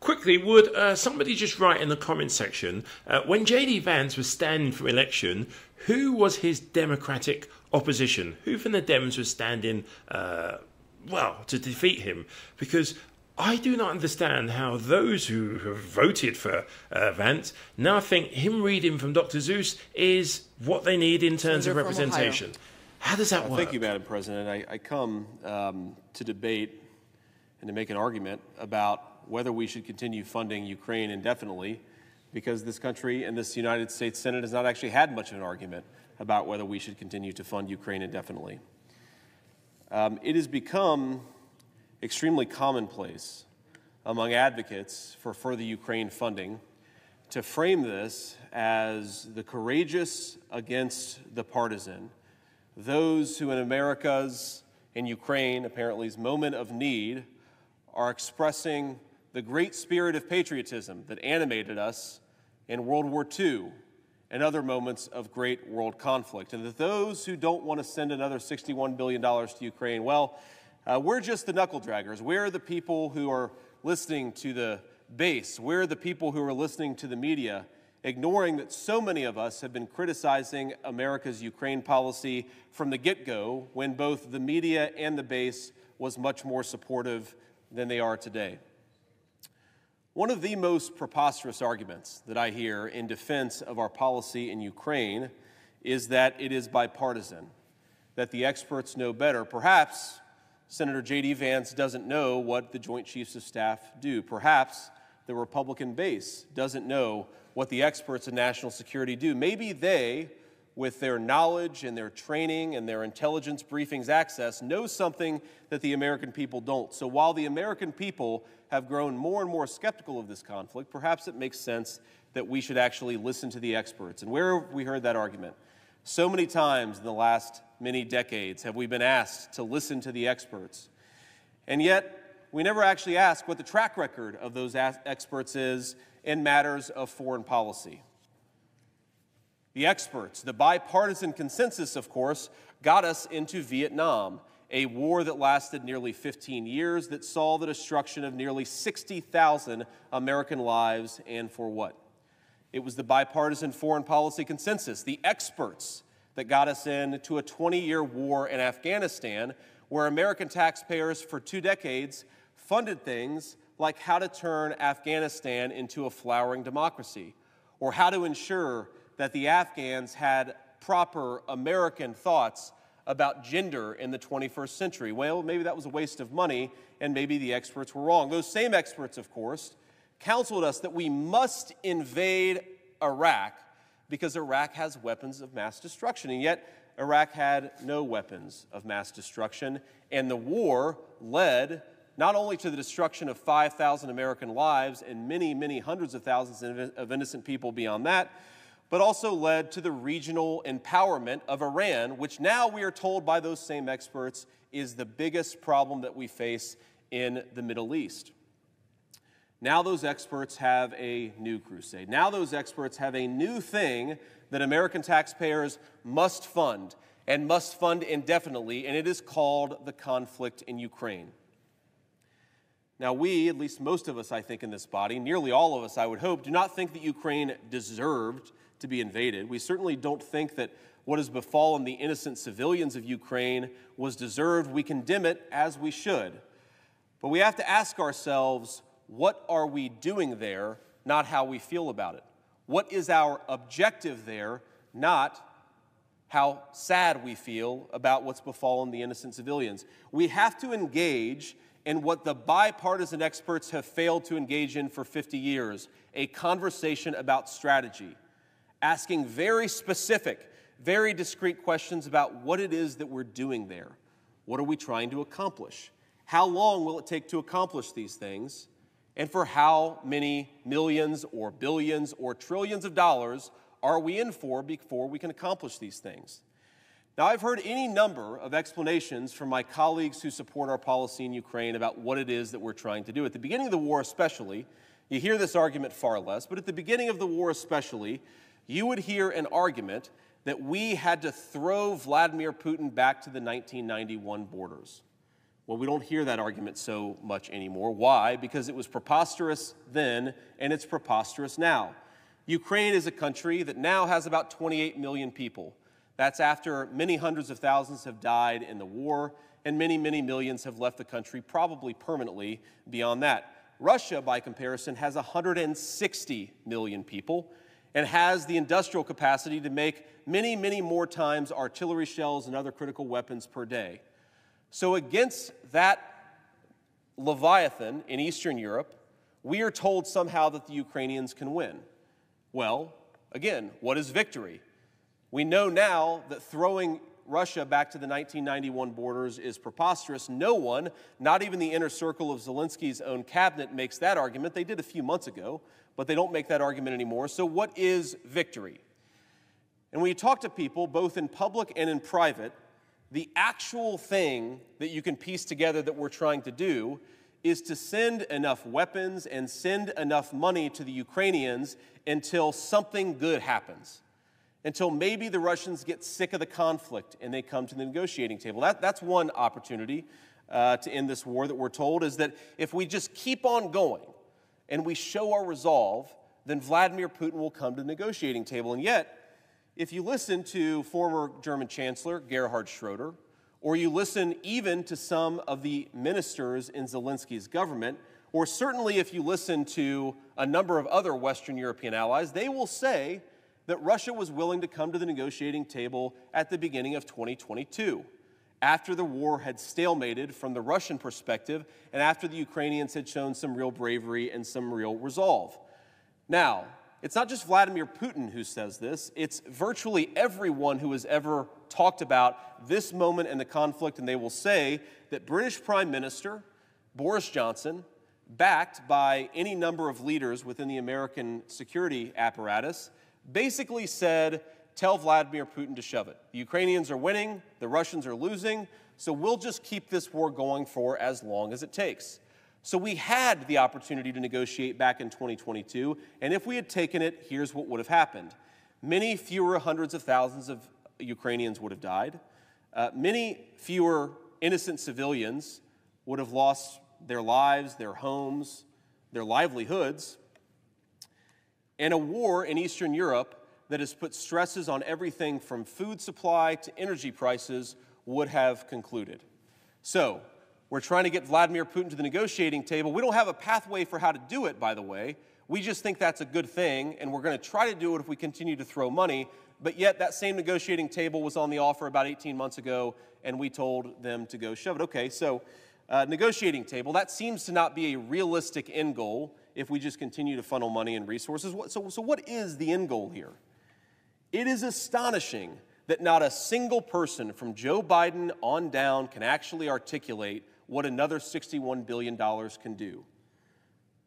quickly, would uh, somebody just write in the comment section uh, when JD Vance was standing for election, who was his Democratic opposition? Who from the Dems was standing, uh, well, to defeat him? Because I do not understand how those who have voted for uh, Vance now think him reading from Dr. Seuss is what they need in terms Senator of representation. How does that Uh, work? Thank you, Madam President. I, I come um, to debate and to make an argument about whether we should continue funding Ukraine indefinitely, because this country and this United States Senate has not actually had much of an argument about whether we should continue to fund Ukraine indefinitely. Um, it has become extremely commonplace among advocates for further Ukraine funding to frame this as the courageous against the partisan, those who in America's, in Ukraine, apparently's moment of need, are expressing the great spirit of patriotism that animated us in World War II and other moments of great world conflict. And that those who don't want to send another $61 billion to Ukraine, well, uh, we're just the knuckle draggers. We're the people who are listening to the base. We're the people who are listening to the media, ignoring that so many of us have been criticizing America's Ukraine policy from the get go when both the media and the base was much more supportive than they are today. One of the most preposterous arguments that I hear in defense of our policy in Ukraine is that it is bipartisan, that the experts know better. Perhaps Senator J.D. Vance doesn't know what the Joint Chiefs of Staff do. Perhaps the Republican base doesn't know what the experts in national security do. Maybe they, with their knowledge and their training and their intelligence briefings access, know something that the American people don't. So while the American people have grown more and more skeptical of this conflict, perhaps it makes sense that we should actually listen to the experts. And where have we heard that argument? So many times in the last many decades have we been asked to listen to the experts. And yet, we never actually ask what the track record of those experts is in matters of foreign policy. The experts, the bipartisan consensus, of course, got us into Vietnam, a war that lasted nearly 15 years that saw the destruction of nearly 60,000 American lives, and for what? It was the bipartisan foreign policy consensus, the experts, that got us into a 20 year war in Afghanistan, where American taxpayers for two decades funded things like how to turn Afghanistan into a flowering democracy, or how to ensure that the Afghans had proper American thoughts about gender in the 21st century. Well, maybe that was a waste of money, and maybe the experts were wrong. Those same experts, of course, counseled us that we must invade Iraq because Iraq has weapons of mass destruction. And yet, Iraq had no weapons of mass destruction, and the war led not only to the destruction of 5,000 American lives and many, many hundreds of thousands of innocent people beyond that, but also led to the regional empowerment of Iran, which now we are told by those same experts is the biggest problem that we face in the Middle East. Now, those experts have a new crusade. Now, those experts have a new thing that American taxpayers must fund and must fund indefinitely, and it is called the conflict in Ukraine. Now, we, at least most of us, I think, in this body, nearly all of us, I would hope, do not think that Ukraine deserved to be invaded. We certainly don't think that what has befallen the innocent civilians of Ukraine was deserved. We condemn it as we should. But we have to ask ourselves what are we doing there, not how we feel about it? What is our objective there, not how sad we feel about what's befallen the innocent civilians? We have to engage in what the bipartisan experts have failed to engage in for 50 years a conversation about strategy, asking very specific, very discrete questions about what it is that we're doing there. What are we trying to accomplish? How long will it take to accomplish these things? And for how many millions or billions or trillions of dollars are we in for before we can accomplish these things? Now, I've heard any number of explanations from my colleagues who support our policy in Ukraine about what it is that we're trying to do. At the beginning of the war, especially, you hear this argument far less, but at the beginning of the war, especially, you would hear an argument that we had to throw Vladimir Putin back to the 1991 borders. Well, we don't hear that argument so much anymore. Why? Because it was preposterous then and it's preposterous now. Ukraine is a country that now has about 28 million people. That's after many hundreds of thousands have died in the war and many, many millions have left the country, probably permanently beyond that. Russia, by comparison, has 160 million people and has the industrial capacity to make many, many more times artillery shells and other critical weapons per day. So, against that Leviathan in Eastern Europe, we are told somehow that the Ukrainians can win. Well, again, what is victory? We know now that throwing Russia back to the 1991 borders is preposterous. No one, not even the inner circle of Zelensky's own cabinet, makes that argument. They did a few months ago, but they don't make that argument anymore. So, what is victory? And when you talk to people, both in public and in private, the actual thing that you can piece together that we're trying to do is to send enough weapons and send enough money to the Ukrainians until something good happens until maybe the Russians get sick of the conflict and they come to the negotiating table. That, that's one opportunity uh, to end this war that we're told is that if we just keep on going and we show our resolve, then Vladimir Putin will come to the negotiating table. And yet, if you listen to former German Chancellor Gerhard Schroeder, or you listen even to some of the ministers in Zelensky's government, or certainly if you listen to a number of other Western European allies, they will say that Russia was willing to come to the negotiating table at the beginning of 2022, after the war had stalemated from the Russian perspective and after the Ukrainians had shown some real bravery and some real resolve. Now, it's not just Vladimir Putin who says this, it's virtually everyone who has ever talked about this moment in the conflict, and they will say that British Prime Minister Boris Johnson, backed by any number of leaders within the American security apparatus, basically said, Tell Vladimir Putin to shove it. The Ukrainians are winning, the Russians are losing, so we'll just keep this war going for as long as it takes. So we had the opportunity to negotiate back in 2022, and if we had taken it, here's what would have happened. Many fewer hundreds of thousands of Ukrainians would have died. Uh, many fewer innocent civilians would have lost their lives, their homes, their livelihoods and a war in Eastern Europe that has put stresses on everything from food supply to energy prices would have concluded. So, we're trying to get Vladimir Putin to the negotiating table. We don't have a pathway for how to do it, by the way. We just think that's a good thing, and we're going to try to do it if we continue to throw money. But yet, that same negotiating table was on the offer about 18 months ago, and we told them to go shove it. Okay, so uh, negotiating table, that seems to not be a realistic end goal if we just continue to funnel money and resources. So, so what is the end goal here? It is astonishing that not a single person from Joe Biden on down can actually articulate what another $61 billion can do.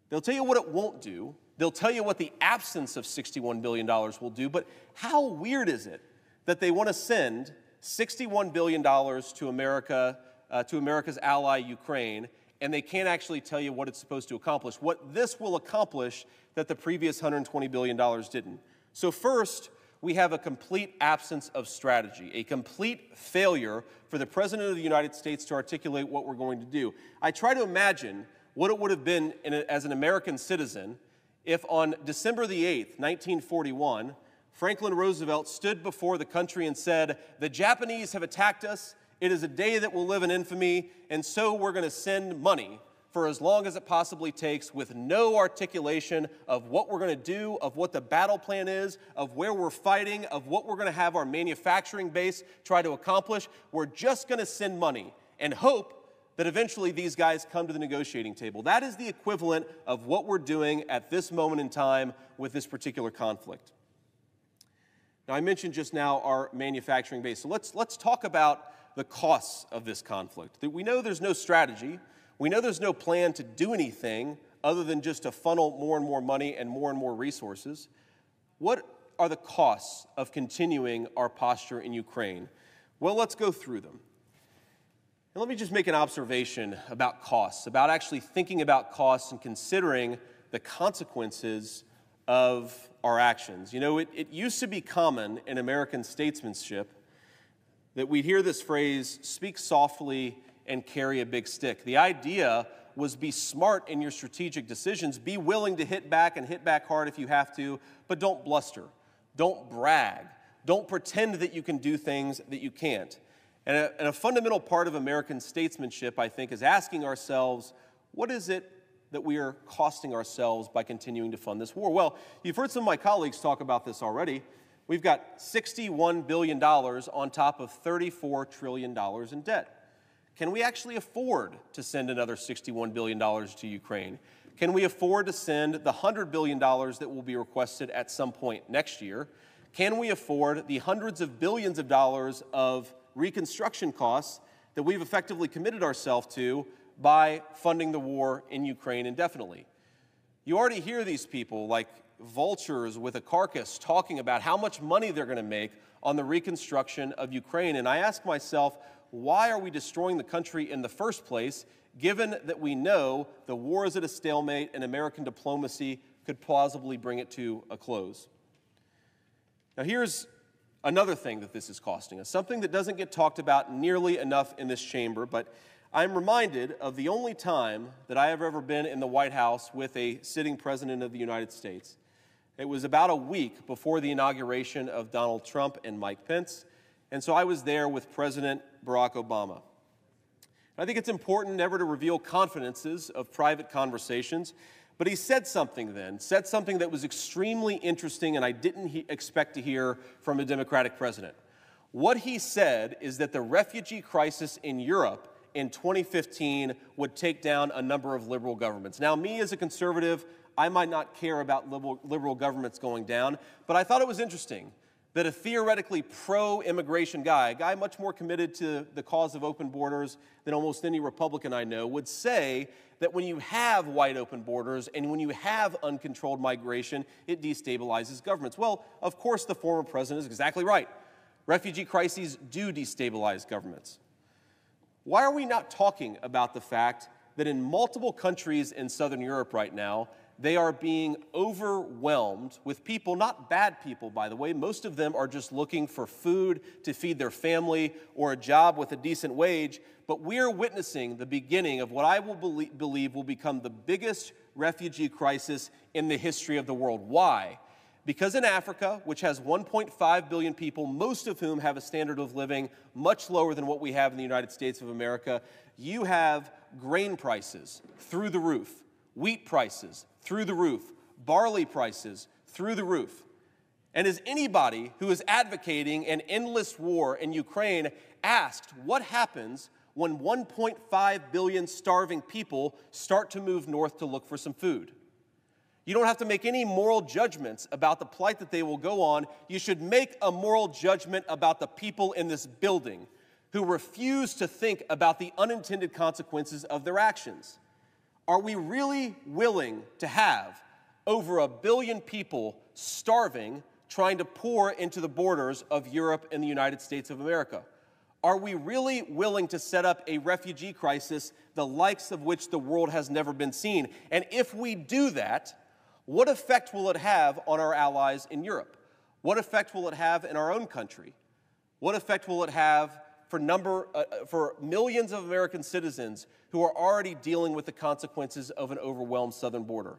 They'll tell you what it won't do. They'll tell you what the absence of $61 billion will do. But how weird is it that they want to send $61 billion to America, uh, to America's ally, Ukraine, and they can't actually tell you what it's supposed to accomplish. What this will accomplish that the previous $120 billion didn't. So, first, we have a complete absence of strategy, a complete failure for the President of the United States to articulate what we're going to do. I try to imagine what it would have been a, as an American citizen if on December the 8th, 1941, Franklin Roosevelt stood before the country and said, The Japanese have attacked us it is a day that will live in infamy, and so we're going to send money for as long as it possibly takes with no articulation of what we're going to do, of what the battle plan is, of where we're fighting, of what we're going to have our manufacturing base try to accomplish. We're just going to send money and hope that eventually these guys come to the negotiating table. That is the equivalent of what we're doing at this moment in time with this particular conflict. Now, I mentioned just now our manufacturing base. So let's, let's talk about the costs of this conflict. We know there's no strategy. We know there's no plan to do anything other than just to funnel more and more money and more and more resources. What are the costs of continuing our posture in Ukraine? Well, let's go through them. And let me just make an observation about costs, about actually thinking about costs and considering the consequences of our actions. You know, it, it used to be common in American statesmanship that we'd hear this phrase, speak softly and carry a big stick. The idea was be smart in your strategic decisions, be willing to hit back and hit back hard if you have to, but don't bluster, don't brag, don't pretend that you can do things that you can't. And a, and a fundamental part of American statesmanship, I think, is asking ourselves, what is it that we are costing ourselves by continuing to fund this war? Well, you've heard some of my colleagues talk about this already. We've got $61 billion on top of $34 trillion in debt. Can we actually afford to send another $61 billion to Ukraine? Can we afford to send the $100 billion that will be requested at some point next year? Can we afford the hundreds of billions of dollars of reconstruction costs that we've effectively committed ourselves to by funding the war in Ukraine indefinitely? You already hear these people like vultures with a carcass talking about how much money they're going to make on the reconstruction of Ukraine. And I ask myself, why are we destroying the country in the first place, given that we know the war is at a stalemate and American diplomacy could plausibly bring it to a close? Now, here's another thing that this is costing us, something that doesn't get talked about nearly enough in this chamber, but I'm reminded of the only time that I have ever been in the White House with a sitting president of the United States. It was about a week before the inauguration of Donald Trump and Mike Pence. And so I was there with President Barack Obama. I think it's important never to reveal confidences of private conversations, but he said something then, said something that was extremely interesting and I didn't he- expect to hear from a Democratic president. What he said is that the refugee crisis in Europe in 2015 would take down a number of liberal governments. Now, me as a conservative, I might not care about liberal, liberal governments going down, but I thought it was interesting that a theoretically pro immigration guy, a guy much more committed to the cause of open borders than almost any Republican I know, would say that when you have wide open borders and when you have uncontrolled migration, it destabilizes governments. Well, of course, the former president is exactly right. Refugee crises do destabilize governments. Why are we not talking about the fact that in multiple countries in Southern Europe right now, they are being overwhelmed with people, not bad people, by the way. Most of them are just looking for food to feed their family or a job with a decent wage. But we're witnessing the beginning of what I will believe will become the biggest refugee crisis in the history of the world. Why? Because in Africa, which has 1.5 billion people, most of whom have a standard of living much lower than what we have in the United States of America, you have grain prices through the roof, wheat prices through the roof, barley prices through the roof. And as anybody who is advocating an endless war in Ukraine asked, what happens when 1.5 billion starving people start to move north to look for some food? You don't have to make any moral judgments about the plight that they will go on. You should make a moral judgment about the people in this building who refuse to think about the unintended consequences of their actions. Are we really willing to have over a billion people starving trying to pour into the borders of Europe and the United States of America? Are we really willing to set up a refugee crisis, the likes of which the world has never been seen? And if we do that, what effect will it have on our allies in Europe? What effect will it have in our own country? What effect will it have for, number, uh, uh, for millions of American citizens who are already dealing with the consequences of an overwhelmed southern border?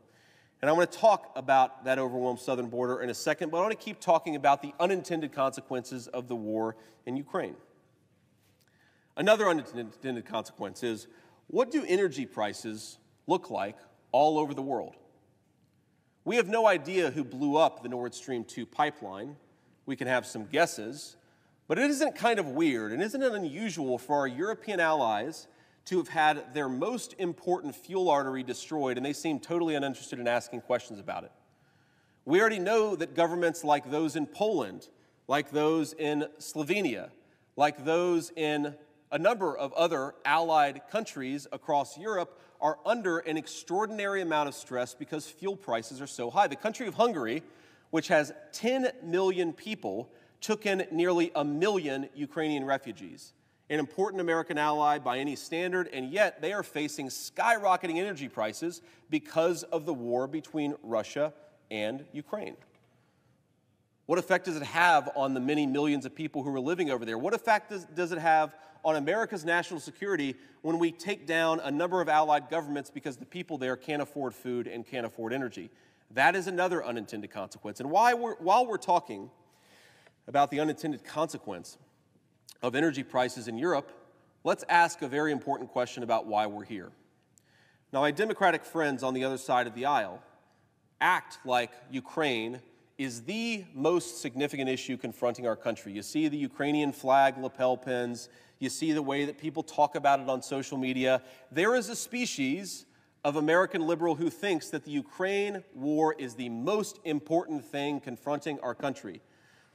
And I want to talk about that overwhelmed southern border in a second, but I want to keep talking about the unintended consequences of the war in Ukraine. Another unintended consequence is what do energy prices look like all over the world? We have no idea who blew up the Nord Stream 2 pipeline. We can have some guesses, but it isn't kind of weird and isn't it unusual for our European allies to have had their most important fuel artery destroyed and they seem totally uninterested in asking questions about it? We already know that governments like those in Poland, like those in Slovenia, like those in a number of other allied countries across Europe are under an extraordinary amount of stress because fuel prices are so high. The country of Hungary, which has 10 million people, took in nearly a million Ukrainian refugees, an important American ally by any standard, and yet they are facing skyrocketing energy prices because of the war between Russia and Ukraine. What effect does it have on the many millions of people who are living over there? What effect does, does it have on America's national security when we take down a number of allied governments because the people there can't afford food and can't afford energy. That is another unintended consequence. And why we're, while we're talking about the unintended consequence of energy prices in Europe, let's ask a very important question about why we're here. Now, my Democratic friends on the other side of the aisle act like Ukraine is the most significant issue confronting our country. You see the Ukrainian flag lapel pins, you see the way that people talk about it on social media. There is a species of American liberal who thinks that the Ukraine war is the most important thing confronting our country.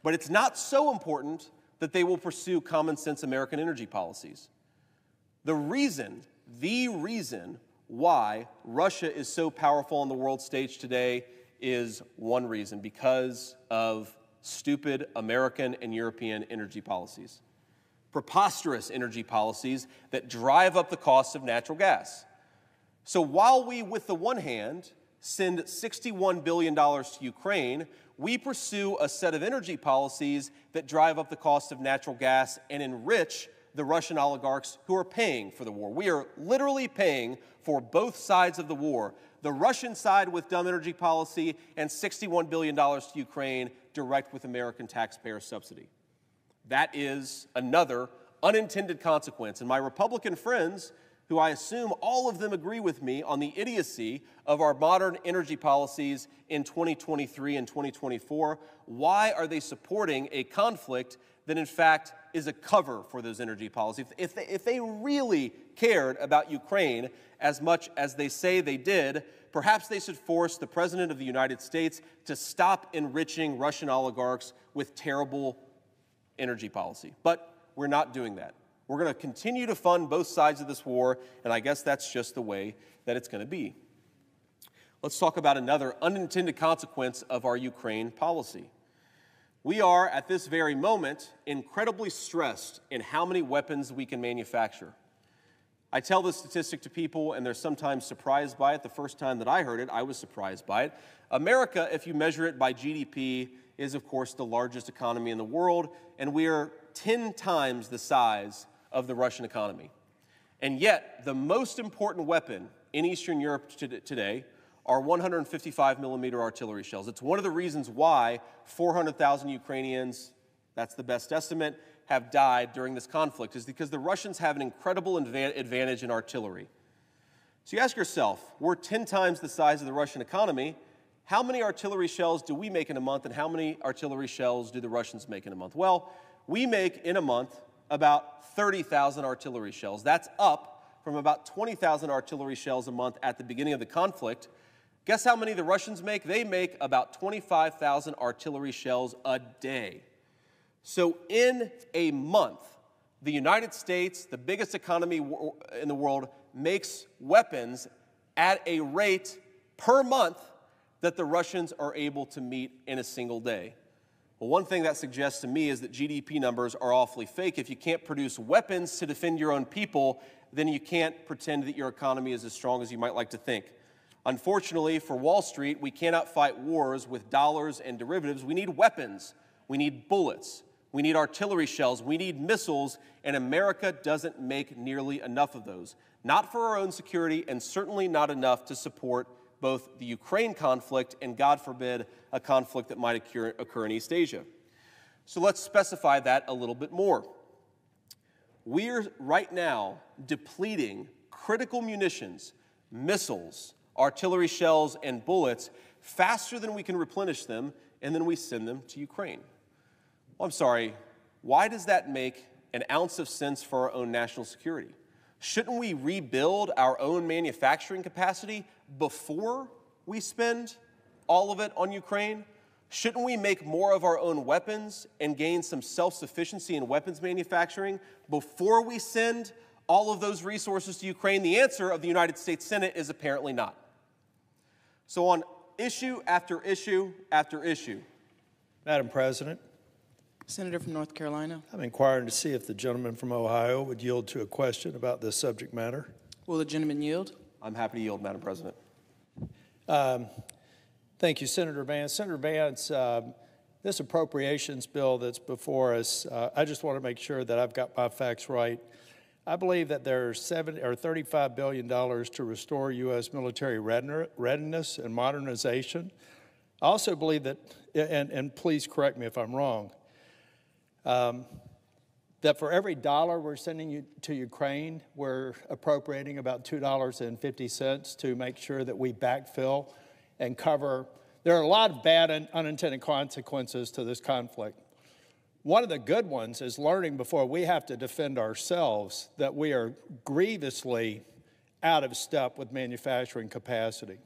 But it's not so important that they will pursue common sense American energy policies. The reason, the reason why Russia is so powerful on the world stage today is one reason because of stupid American and European energy policies. Preposterous energy policies that drive up the cost of natural gas. So while we, with the one hand, send $61 billion to Ukraine, we pursue a set of energy policies that drive up the cost of natural gas and enrich the Russian oligarchs who are paying for the war. We are literally paying for both sides of the war the Russian side with dumb energy policy and $61 billion to Ukraine direct with American taxpayer subsidy. That is another unintended consequence. And my Republican friends who I assume all of them agree with me on the idiocy of our modern energy policies in 2023 and 2024. Why are they supporting a conflict that, in fact, is a cover for those energy policies? If they, if they really cared about Ukraine as much as they say they did, perhaps they should force the President of the United States to stop enriching Russian oligarchs with terrible energy policy. But we're not doing that. We're going to continue to fund both sides of this war, and I guess that's just the way that it's going to be. Let's talk about another unintended consequence of our Ukraine policy. We are, at this very moment, incredibly stressed in how many weapons we can manufacture. I tell this statistic to people, and they're sometimes surprised by it. The first time that I heard it, I was surprised by it. America, if you measure it by GDP, is, of course, the largest economy in the world, and we are 10 times the size of the Russian economy. And yet, the most important weapon in Eastern Europe today are 155 millimeter artillery shells. It's one of the reasons why 400,000 Ukrainians, that's the best estimate, have died during this conflict, is because the Russians have an incredible advantage in artillery. So you ask yourself, we're 10 times the size of the Russian economy. How many artillery shells do we make in a month, and how many artillery shells do the Russians make in a month? Well, we make in a month about 30,000 artillery shells. That's up from about 20,000 artillery shells a month at the beginning of the conflict. Guess how many the Russians make? They make about 25,000 artillery shells a day. So, in a month, the United States, the biggest economy in the world, makes weapons at a rate per month that the Russians are able to meet in a single day. Well, one thing that suggests to me is that GDP numbers are awfully fake. If you can't produce weapons to defend your own people, then you can't pretend that your economy is as strong as you might like to think. Unfortunately, for Wall Street, we cannot fight wars with dollars and derivatives. We need weapons, we need bullets, we need artillery shells, we need missiles, and America doesn't make nearly enough of those. Not for our own security, and certainly not enough to support both the Ukraine conflict and, God forbid, a conflict that might occur, occur in East Asia. So let's specify that a little bit more. We're right now depleting critical munitions, missiles, artillery shells, and bullets faster than we can replenish them, and then we send them to Ukraine. Well, I'm sorry, why does that make an ounce of sense for our own national security? Shouldn't we rebuild our own manufacturing capacity before we spend all of it on Ukraine? Shouldn't we make more of our own weapons and gain some self sufficiency in weapons manufacturing before we send all of those resources to Ukraine? The answer of the United States Senate is apparently not. So, on issue after issue after issue, Madam President, Senator from North Carolina. I'm inquiring to see if the gentleman from Ohio would yield to a question about this subject matter. Will the gentleman yield? I'm happy to yield, Madam President. Um, thank you, Senator Vance. Senator Vance, uh, this appropriations bill that's before us, uh, I just want to make sure that I've got my facts right. I believe that there's seven or $35 billion to restore U.S. military readiness and modernization. I also believe that, and, and please correct me if I'm wrong, um, that for every dollar we're sending you to Ukraine, we're appropriating about $2.50 to make sure that we backfill and cover there are a lot of bad and unintended consequences to this conflict. One of the good ones is learning before we have to defend ourselves that we are grievously out of step with manufacturing capacity.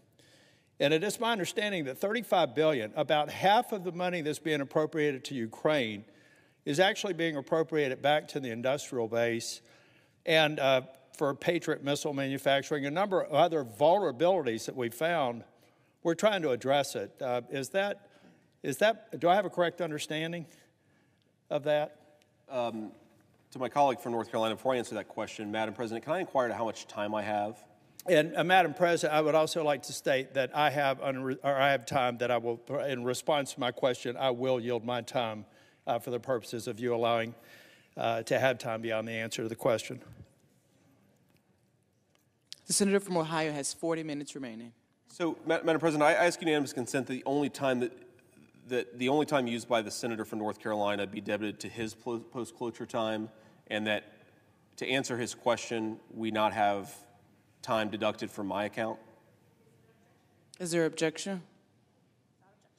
And it is my understanding that 35 billion, about half of the money that's being appropriated to Ukraine, is actually being appropriated back to the industrial base and uh, for Patriot missile manufacturing, a number of other vulnerabilities that we found we're trying to address it. Uh, is that, is that, do I have a correct understanding of that? Um, to my colleague from North Carolina, before I answer that question, Madam President, can I inquire to how much time I have? And uh, Madam President, I would also like to state that I have, unre- or I have time that I will, in response to my question, I will yield my time uh, for the purposes of you allowing uh, to have time beyond the answer to the question. The senator from Ohio has 40 minutes remaining. So, Madam President, I ask unanimous consent that the only time that, that the only time used by the senator from North Carolina be debited to his post-cloture time, and that to answer his question, we not have time deducted from my account. Is there objection?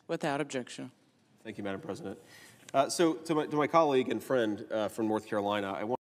Without objection. Thank you, Madam President. Uh, so, to my, to my, colleague and friend uh, from North Carolina, I want.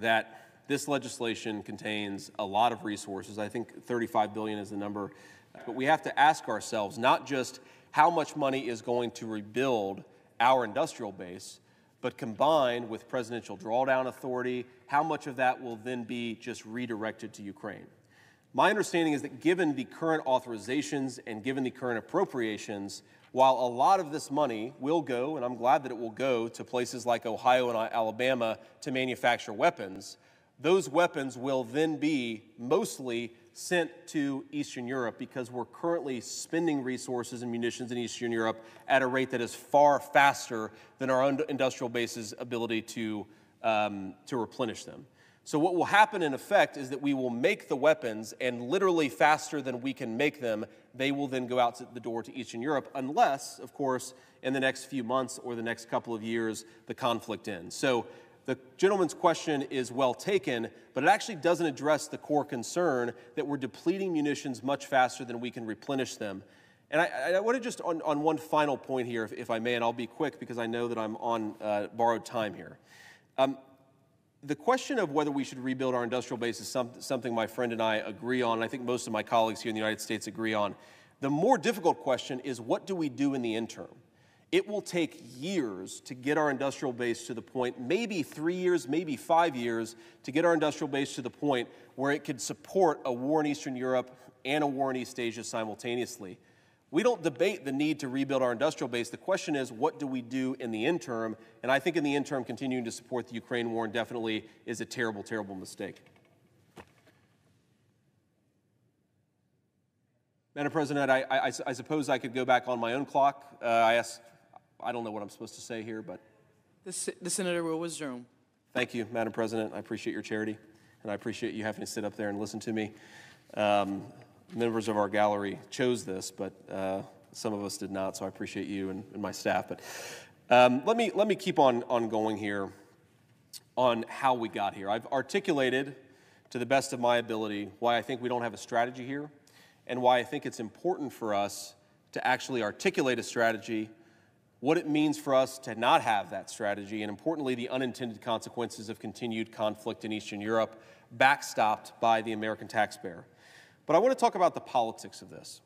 that this legislation contains a lot of resources. I think 35 billion is the number. But we have to ask ourselves not just how much money is going to rebuild our industrial base, but combined with presidential drawdown authority, how much of that will then be just redirected to Ukraine? My understanding is that given the current authorizations and given the current appropriations, while a lot of this money will go, and I'm glad that it will go to places like Ohio and Alabama to manufacture weapons, those weapons will then be mostly sent to Eastern Europe because we're currently spending resources and munitions in Eastern Europe at a rate that is far faster than our industrial base's ability to, um, to replenish them. So, what will happen in effect is that we will make the weapons, and literally faster than we can make them, they will then go out the door to Eastern Europe, unless, of course, in the next few months or the next couple of years, the conflict ends. So, the gentleman's question is well taken, but it actually doesn't address the core concern that we're depleting munitions much faster than we can replenish them. And I, I want to just, on, on one final point here, if, if, I may, and I'll be quick because I know that I'm on uh, borrowed time here. Um, the question of whether we should rebuild our industrial base is some, something my friend and I agree on, and I think most of my colleagues here in the United States agree on. The more difficult question is what do we do in the interim? It will take years to get our industrial base to the point, maybe three years, maybe five years, to get our industrial base to the point where it could support a war in Eastern Europe and a war in East Asia simultaneously. We don't debate the need to rebuild our industrial base. The question is, what do we do in the interim? And I think in the interim, continuing to support the Ukraine war indefinitely is a terrible, terrible mistake. Madam President, I, I, I suppose I could go back on my own clock. Uh, I ask, I don't know what I'm supposed to say here, but. The, the Senator will resume. Thank you, Madam President. I appreciate your charity, and I appreciate you having to sit up there and listen to me. Um, members of our gallery chose this, but uh, some of us did not, so I appreciate you and, and my staff. But um, let, me, let me keep on, on going here on how we got here. I've articulated to the best of my ability why I think we don't have a strategy here and why I think it's important for us to actually articulate a strategy, what it means for us to not have that strategy, and importantly, the unintended consequences of continued conflict in Eastern Europe, backstopped by the American taxpayer. But I want to talk about the politics of this.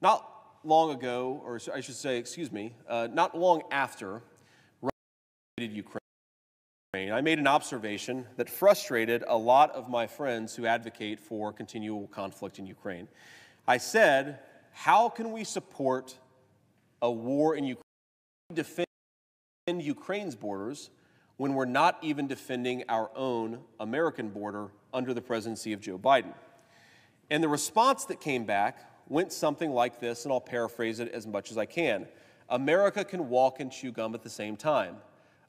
Not long ago, or I should say, excuse me, uh, not long after Russia invaded Ukraine, I made an observation that frustrated a lot of my friends who advocate for continual conflict in Ukraine. I said how can we support a war in Ukraine, defend Ukraine's borders, when we're not even defending our own American border under the presidency of Joe Biden? And the response that came back went something like this, and I'll paraphrase it as much as I can America can walk and chew gum at the same time.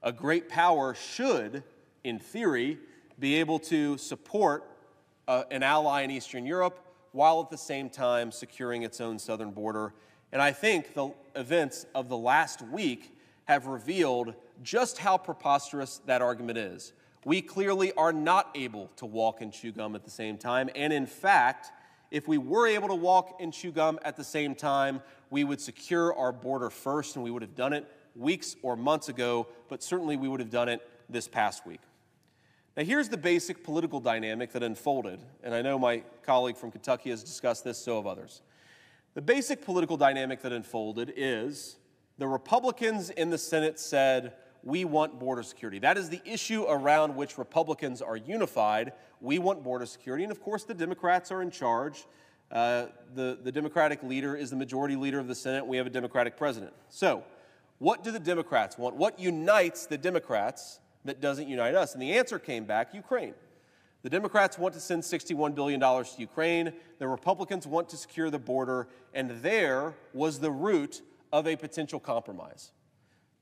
A great power should, in theory, be able to support uh, an ally in Eastern Europe while at the same time securing its own southern border. And I think the events of the last week have revealed just how preposterous that argument is. We clearly are not able to walk and chew gum at the same time. And in fact, if we were able to walk and chew gum at the same time, we would secure our border first, and we would have done it weeks or months ago, but certainly we would have done it this past week. Now, here's the basic political dynamic that unfolded, and I know my colleague from Kentucky has discussed this, so have others. The basic political dynamic that unfolded is the Republicans in the Senate said, We want border security. That is the issue around which Republicans are unified. We want border security. And of course, the Democrats are in charge. Uh, the, the Democratic leader is the majority leader of the Senate. We have a Democratic president. So, what do the Democrats want? What unites the Democrats that doesn't unite us? And the answer came back Ukraine. The Democrats want to send $61 billion to Ukraine. The Republicans want to secure the border. And there was the root of a potential compromise.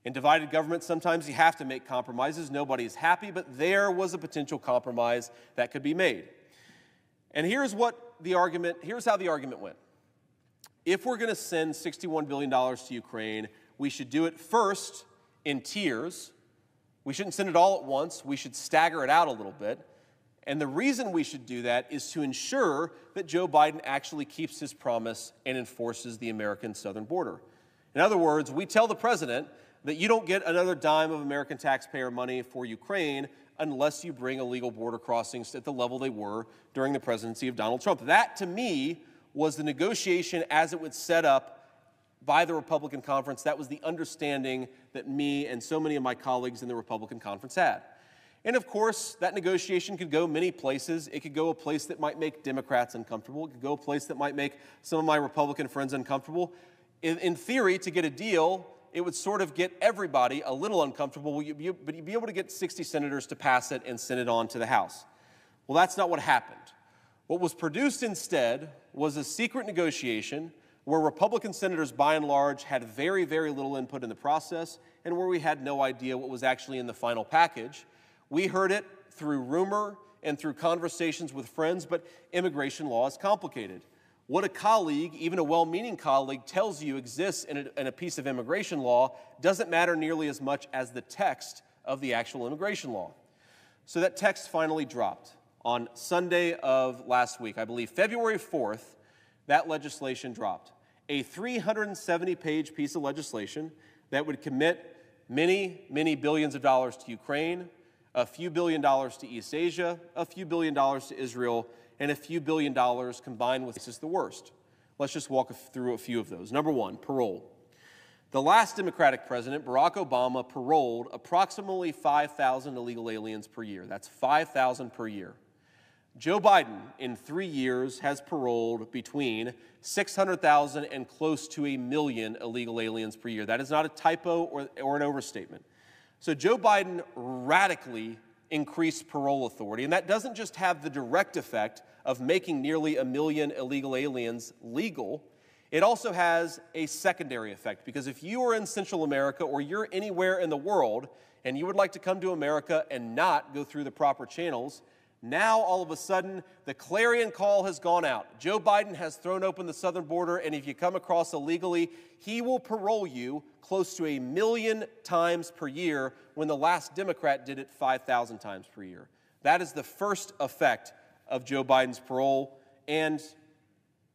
In divided government, sometimes you have to make compromises. Nobody's happy, but there was a potential compromise that could be made. And here's what the argument, here's how the argument went. If we're going to send $61 billion to Ukraine, we should do it first in tiers we shouldn't send it all at once. We should stagger it out a little bit. And the reason we should do that is to ensure that Joe Biden actually keeps his promise and enforces the American southern border. In other words, we tell the president that you don't get another dime of American taxpayer money for Ukraine unless you bring illegal border crossings at the level they were during the presidency of Donald Trump. That, to me, was the negotiation as it was set up by the Republican conference. That was the understanding that me and so many of my colleagues in the Republican conference had. And of course, that negotiation could go many places. It could go a place that might make Democrats uncomfortable. It could go a place that might make some of my Republican friends uncomfortable. In, in theory, to get a deal, it would sort of get everybody a little uncomfortable, but you'd be able to get 60 senators to pass it and send it on to the House. Well, that's not what happened. What was produced instead was a secret negotiation where Republican senators, by and large, had very, very little input in the process, and where we had no idea what was actually in the final package. We heard it through rumor and through conversations with friends, but immigration law is complicated. What a colleague, even a well meaning colleague, tells you exists in a, in a, piece of immigration law doesn't matter nearly as much as the text of the actual immigration law. So that text finally dropped on Sunday of last week. I believe February 4th, that legislation dropped. A 370 page piece of legislation that would commit many, many billions of dollars to Ukraine, a few billion dollars to East Asia, a few billion dollars to Israel, and a few billion dollars combined with this is the worst. Let's just walk through a few of those. Number one, parole. The last Democratic president, Barack Obama, paroled approximately 5,000 illegal aliens per year. That's 5,000 per year. Joe Biden, in three years, has paroled between 600,000 and close to a million illegal aliens per year. That is not a typo or, or an overstatement. So Joe Biden radically increased parole authority, and that doesn't just have the direct effect of making nearly a million illegal aliens legal. It also has a secondary effect because if you are in Central America or you're anywhere in the world and you would like to come to America and not go through the proper channels, now, all of a sudden, the clarion call has gone out. Joe Biden has thrown open the southern border, and if you come across illegally, he will parole you close to a million times per year when the last Democrat did it 5,000 times per year. That is the first effect of Joe Biden's parole, and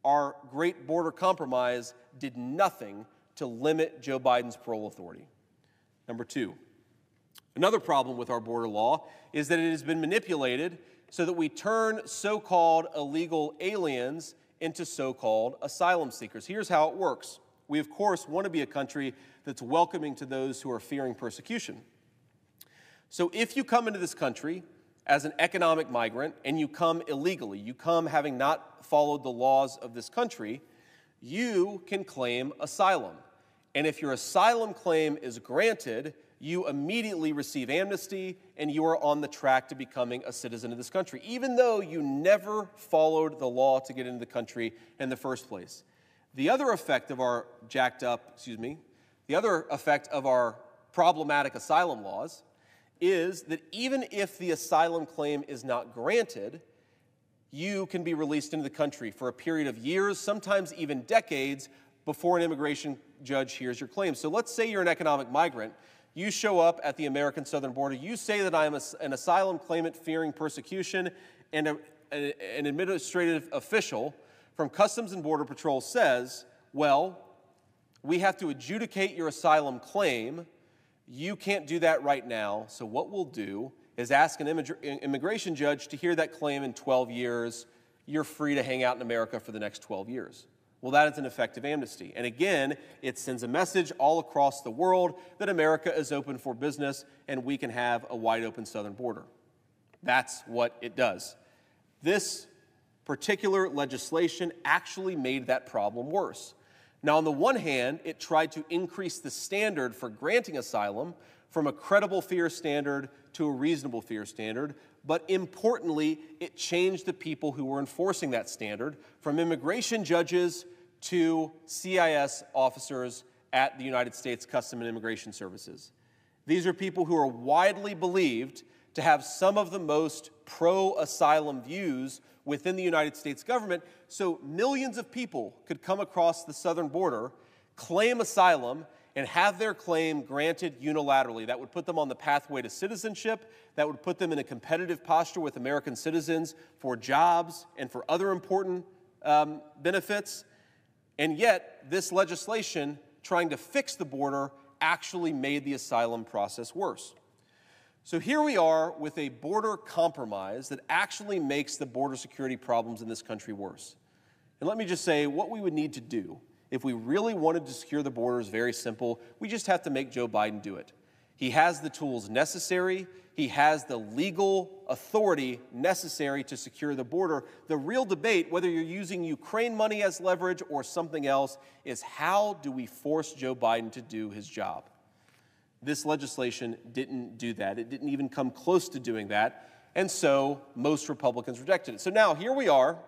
our great border compromise did nothing to limit Joe Biden's parole authority. Number two, another problem with our border law is that it has been manipulated so that we turn so called illegal aliens into so called asylum seekers. Here's how it works we, of course, want to be a country that's welcoming to those who are fearing persecution. So if you come into this country as an economic migrant and you come illegally, you come having not followed the laws of this country, you can claim asylum. And if your asylum claim is granted, you immediately receive amnesty and you are on the track to becoming a citizen of this country, even though you never followed the law to get into the country in the first place. The other effect of our jacked up, excuse me, the other effect of our problematic asylum laws is that even if the asylum claim is not granted, you can be released into the country for a period of years, sometimes even decades, before an immigration judge hears your claim. So let's say you're an economic migrant. You show up at the American southern border. You say that I am a, an asylum claimant fearing persecution, and a, a, an administrative official from Customs and Border Patrol says, Well, we have to adjudicate your asylum claim. You can't do that right now. So, what we'll do is ask an immigration judge to hear that claim in 12 years. You're free to hang out in America for the next 12 years. Well, that is an effective amnesty. And again, it sends a message all across the world that America is open for business and we can have a wide open southern border. That's what it does. This particular legislation actually made that problem worse. Now, on the one hand, it tried to increase the standard for granting asylum from a credible fear standard to a reasonable fear standard, but importantly, it changed the people who were enforcing that standard from immigration judges to CIS officers at the United States Custom and Immigration Services. These are people who are widely believed to have some of the most pro asylum views within the United States government. So millions of people could come across the southern border, claim asylum, and have their claim granted unilaterally. That would put them on the pathway to citizenship. That would put them in a competitive posture with American citizens for jobs and for other important um, benefits. And yet, this legislation trying to fix the border actually made the asylum process worse. So here we are with a border compromise that actually makes the border security problems in this country worse. And let me just say what we would need to do if we really wanted to secure the border is very simple. We just have to make Joe Biden do it. He has the tools necessary. He has the legal authority necessary to secure the border. The real debate, whether you're using Ukraine money as leverage or something else, is how do we force Joe Biden to do his job? This legislation didn't do that. It didn't even come close to doing that. And so most Republicans rejected it. So now here we are,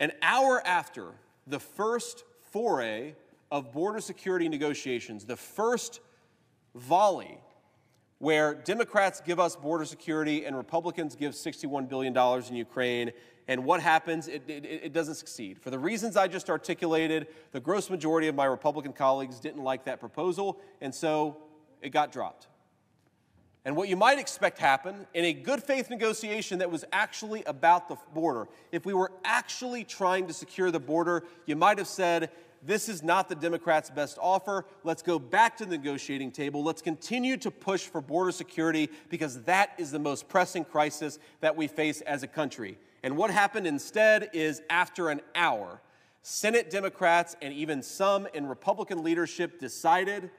an hour after the first foray of border security negotiations, the first volley where Democrats give us border security and Republicans give $61 billion in Ukraine. And what happens? It, it, it, doesn't succeed. For the reasons I just articulated, the gross majority of my Republican colleagues didn't like that proposal, and so it got dropped. And what you might expect happen in a good faith negotiation that was actually about the border, if we were actually trying to secure the border, you might have said, this is not the Democrats' best offer. Let's go back to the negotiating table. Let's continue to push for border security because that is the most pressing crisis that we face as a country. And what happened instead is after an hour, Senate Democrats and even some in Republican leadership decided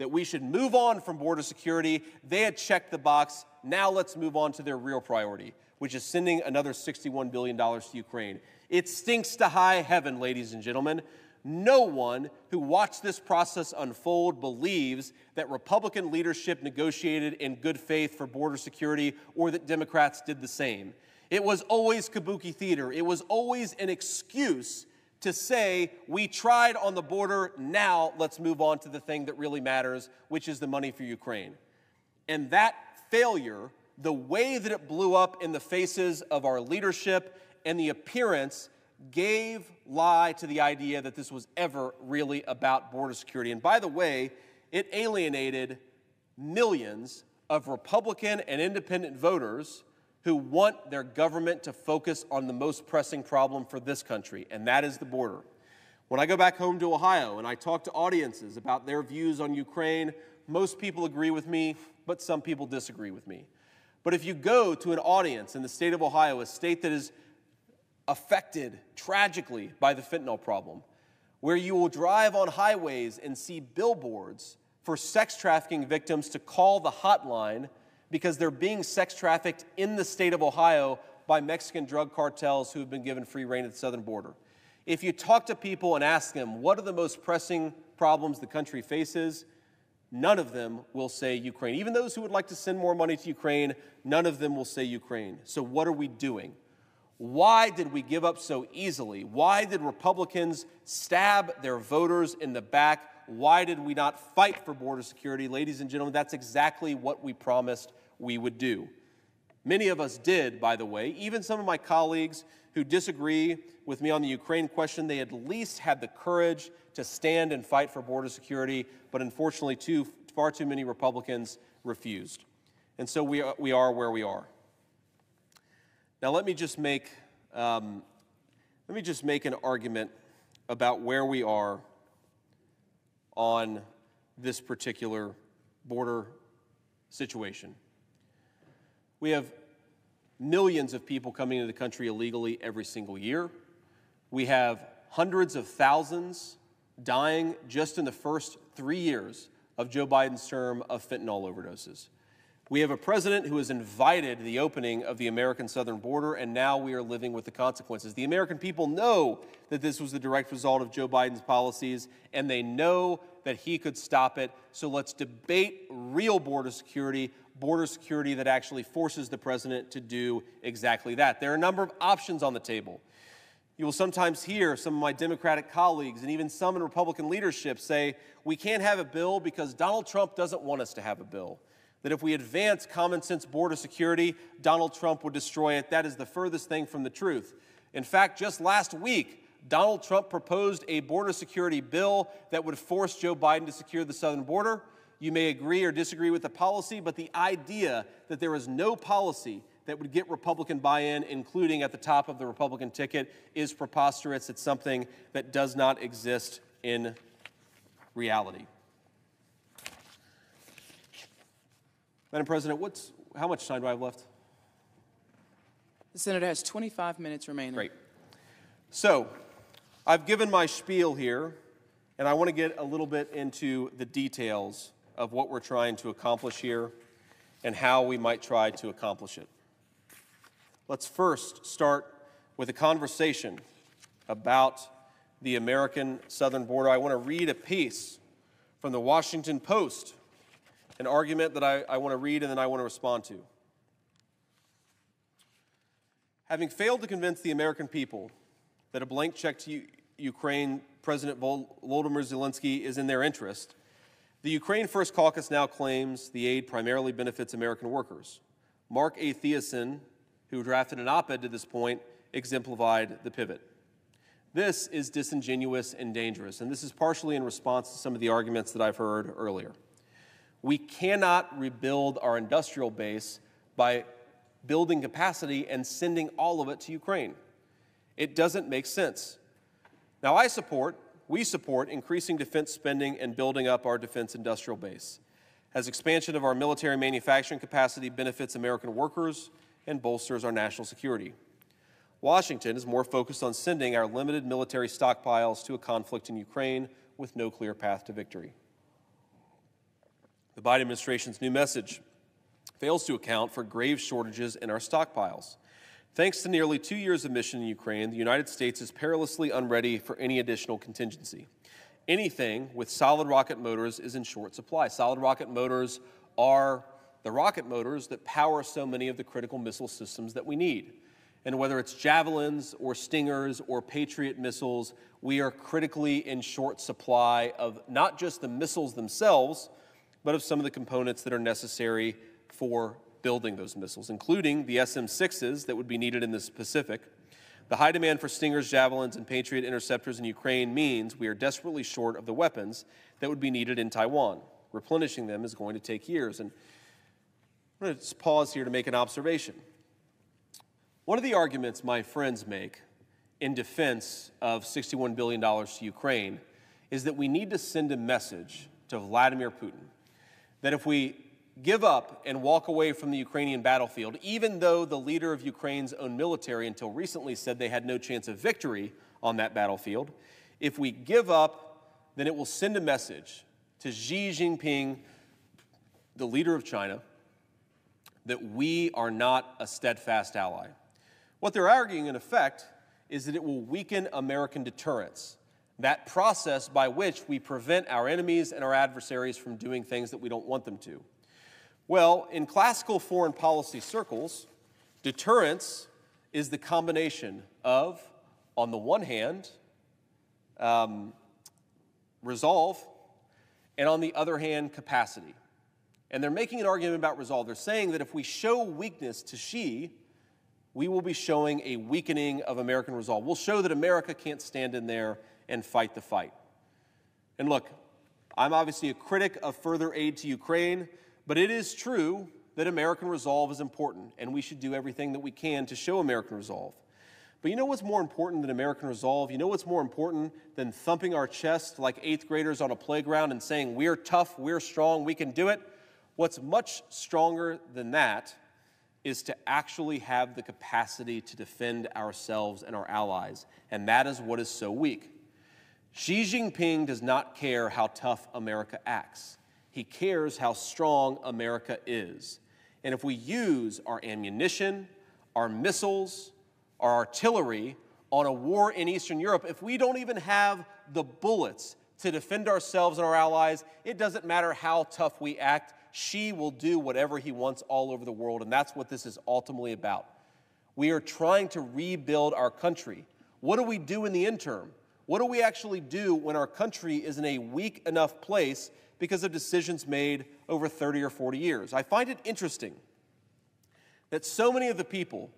that we should move on from border security. They had checked the box. Now let's move on to their real priority, which is sending another $61 billion to Ukraine. It stinks to high heaven, ladies and gentlemen. No one who watched this process unfold believes that Republican leadership negotiated in good faith for border security or that Democrats did the same. It was always kabuki theater. It was always an excuse to say, we tried on the border, now let's move on to the thing that really matters, which is the money for Ukraine. And that failure, the way that it blew up in the faces of our leadership and the appearance, gave lie to the idea that this was ever really about border security. And by the way, it alienated millions of Republican and independent voters who want their government to focus on the most pressing problem for this country, and that is the border. When I go back home to Ohio and I talk to audiences about their views on Ukraine, most people agree with me, but some people disagree with me. But if you go to an audience in the state of Ohio, a state that is affected tragically by the fentanyl problem, where you will drive on highways and see billboards for sex trafficking victims to call the hotline because they're being sex trafficked in the state of Ohio by Mexican drug cartels who have been given free reign at the southern border. If you talk to people and ask them what are the most pressing problems the country faces, none of them will say Ukraine. Even those who would like to send more money to Ukraine, none of them will say Ukraine. So, what are we doing? Why did we give up so easily? Why did Republicans stab their voters in the back? Why did we not fight for border security? Ladies and gentlemen, that's exactly what we promised we would do. Many of us did, by the way. Even some of my colleagues who disagree with me on the Ukraine question, they at least had the courage to stand and fight for border security, but unfortunately, too, far too many Republicans refused. And so we are, we are where we are. Now, let me just make, um, let me just make an argument about where we are on this particular border situation. We have millions of people coming into the country illegally every single year. We have hundreds of thousands dying just in the first three years of Joe Biden's term of fentanyl overdoses. We have a president who has invited the opening of the American southern border, and now we are living with the consequences. The American people know that this was the direct result of Joe Biden's policies, and they know that he could stop it. So let's debate real border security, border security that actually forces the president to do exactly that. There are a number of options on the table. You will sometimes hear some of my Democratic colleagues and even some in Republican leadership say, we can't have a bill because Donald Trump doesn't want us to have a bill. That if we advance common sense border security, Donald Trump would destroy it. That is the furthest thing from the truth. In fact, just last week, Donald Trump proposed a border security bill that would force Joe Biden to secure the southern border. You may agree or disagree with the policy, but the idea that there is no policy that would get Republican buy in, including at the top of the Republican ticket, is preposterous. It's something that does not exist in reality. Madam President, what's, how much time do I have left? The senator has 25 minutes remaining. Great. So, I've given my spiel here, and I want to get a little bit into the details of what we're trying to accomplish here and how we might try to accomplish it. Let's first start with a conversation about the American southern border. I want to read a piece from the Washington Post, an argument that I, I want to read and then I want to respond to. Having failed to convince the American people that a blank check to U- Ukraine President Volodymyr Zelensky is in their interest, the Ukraine First Caucus now claims the aid primarily benefits American workers. Marc A. Thiessen, who drafted an op ed to this point, exemplified the pivot. This is disingenuous and dangerous, and this is partially in response to some of the arguments that I've heard earlier. We cannot rebuild our industrial base by building capacity and sending all of it to Ukraine. It doesn't make sense. Now, I support we support increasing defense spending and building up our defense industrial base, as expansion of our military manufacturing capacity benefits American workers and bolsters our national security. Washington is more focused on sending our limited military stockpiles to a conflict in Ukraine with no clear path to victory. The Biden administration's new message fails to account for grave shortages in our stockpiles. Thanks to nearly two years of mission in Ukraine, the United States is perilously unready for any additional contingency. Anything with solid rocket motors is in short supply. Solid rocket motors are the rocket motors that power so many of the critical missile systems that we need. And whether it's javelins or stingers or Patriot missiles, we are critically in short supply of not just the missiles themselves, but of some of the components that are necessary for building those missiles, including the SM 6s that would be needed in the Pacific. The high demand for Stingers, Javelins, and Patriot interceptors in Ukraine means we are desperately short of the weapons that would be needed in Taiwan. Replenishing them is going to take years. And I'm going to pause here to make an observation. One of the arguments my friends make in defense of $61 billion to Ukraine is that we need to send a message to Vladimir Putin that if we give up and walk away from the Ukrainian battlefield, even though the leader of Ukraine's own military until recently said they had no chance of victory on that battlefield. If we give up, then it will send a message to Xi Jinping, the leader of China, that we are not a steadfast ally. What they're arguing, in effect, is that it will weaken American deterrence, that process by which we prevent our enemies and our adversaries from doing things that we don't want them to. Well, in classical foreign policy circles, deterrence is the combination of, on the one hand, um, resolve, and on the other hand, capacity. And they're making an argument about resolve. They're saying that if we show weakness to Xi, we will be showing a weakening of American resolve. We'll show that America can't stand in there and fight the fight. And look, I'm obviously a critic of further aid to Ukraine, but it is true that American resolve is important, and we should do everything that we can to show American resolve. But you know what's more important than American resolve? You know what's more important than thumping our chest like eighth graders on a playground and saying, We're tough, we're strong, we can do it? What's much stronger than that is to actually have the capacity to defend ourselves and our allies. And that is what is so weak. Xi Jinping does not care how tough America acts, he cares how strong America is. And if we use our ammunition, our missiles, our artillery on a war in Eastern Europe, if we don't even have the bullets to defend ourselves and our allies, it doesn't matter how tough we act. Xi will do whatever he wants all over the world, and that's what this is ultimately about. We are trying to rebuild our country. What do we do in the interim? What do we actually do when our country is in a weak enough place because of decisions made over 30 or 40 years? I find it interesting that so many of the people,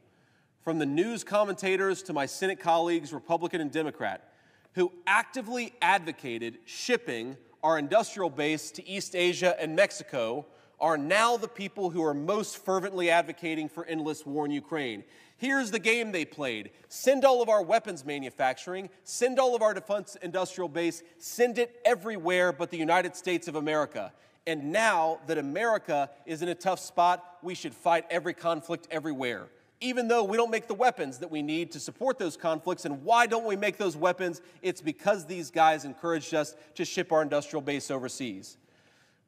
from the news commentators to my Senate colleagues, Republican and Democrat, who actively advocated shipping our industrial base to East Asia and Mexico are now the people who are most fervently advocating for endless war in Ukraine. Here's the game they played send all of our weapons manufacturing, send all of our defense industrial base, send it everywhere but the United States of America. And now that America is in a tough spot, we should fight every conflict everywhere even though we don't make the weapons that we need to support those conflicts. And why don't we make those weapons? It's because these guys encouraged us to ship our industrial base overseas.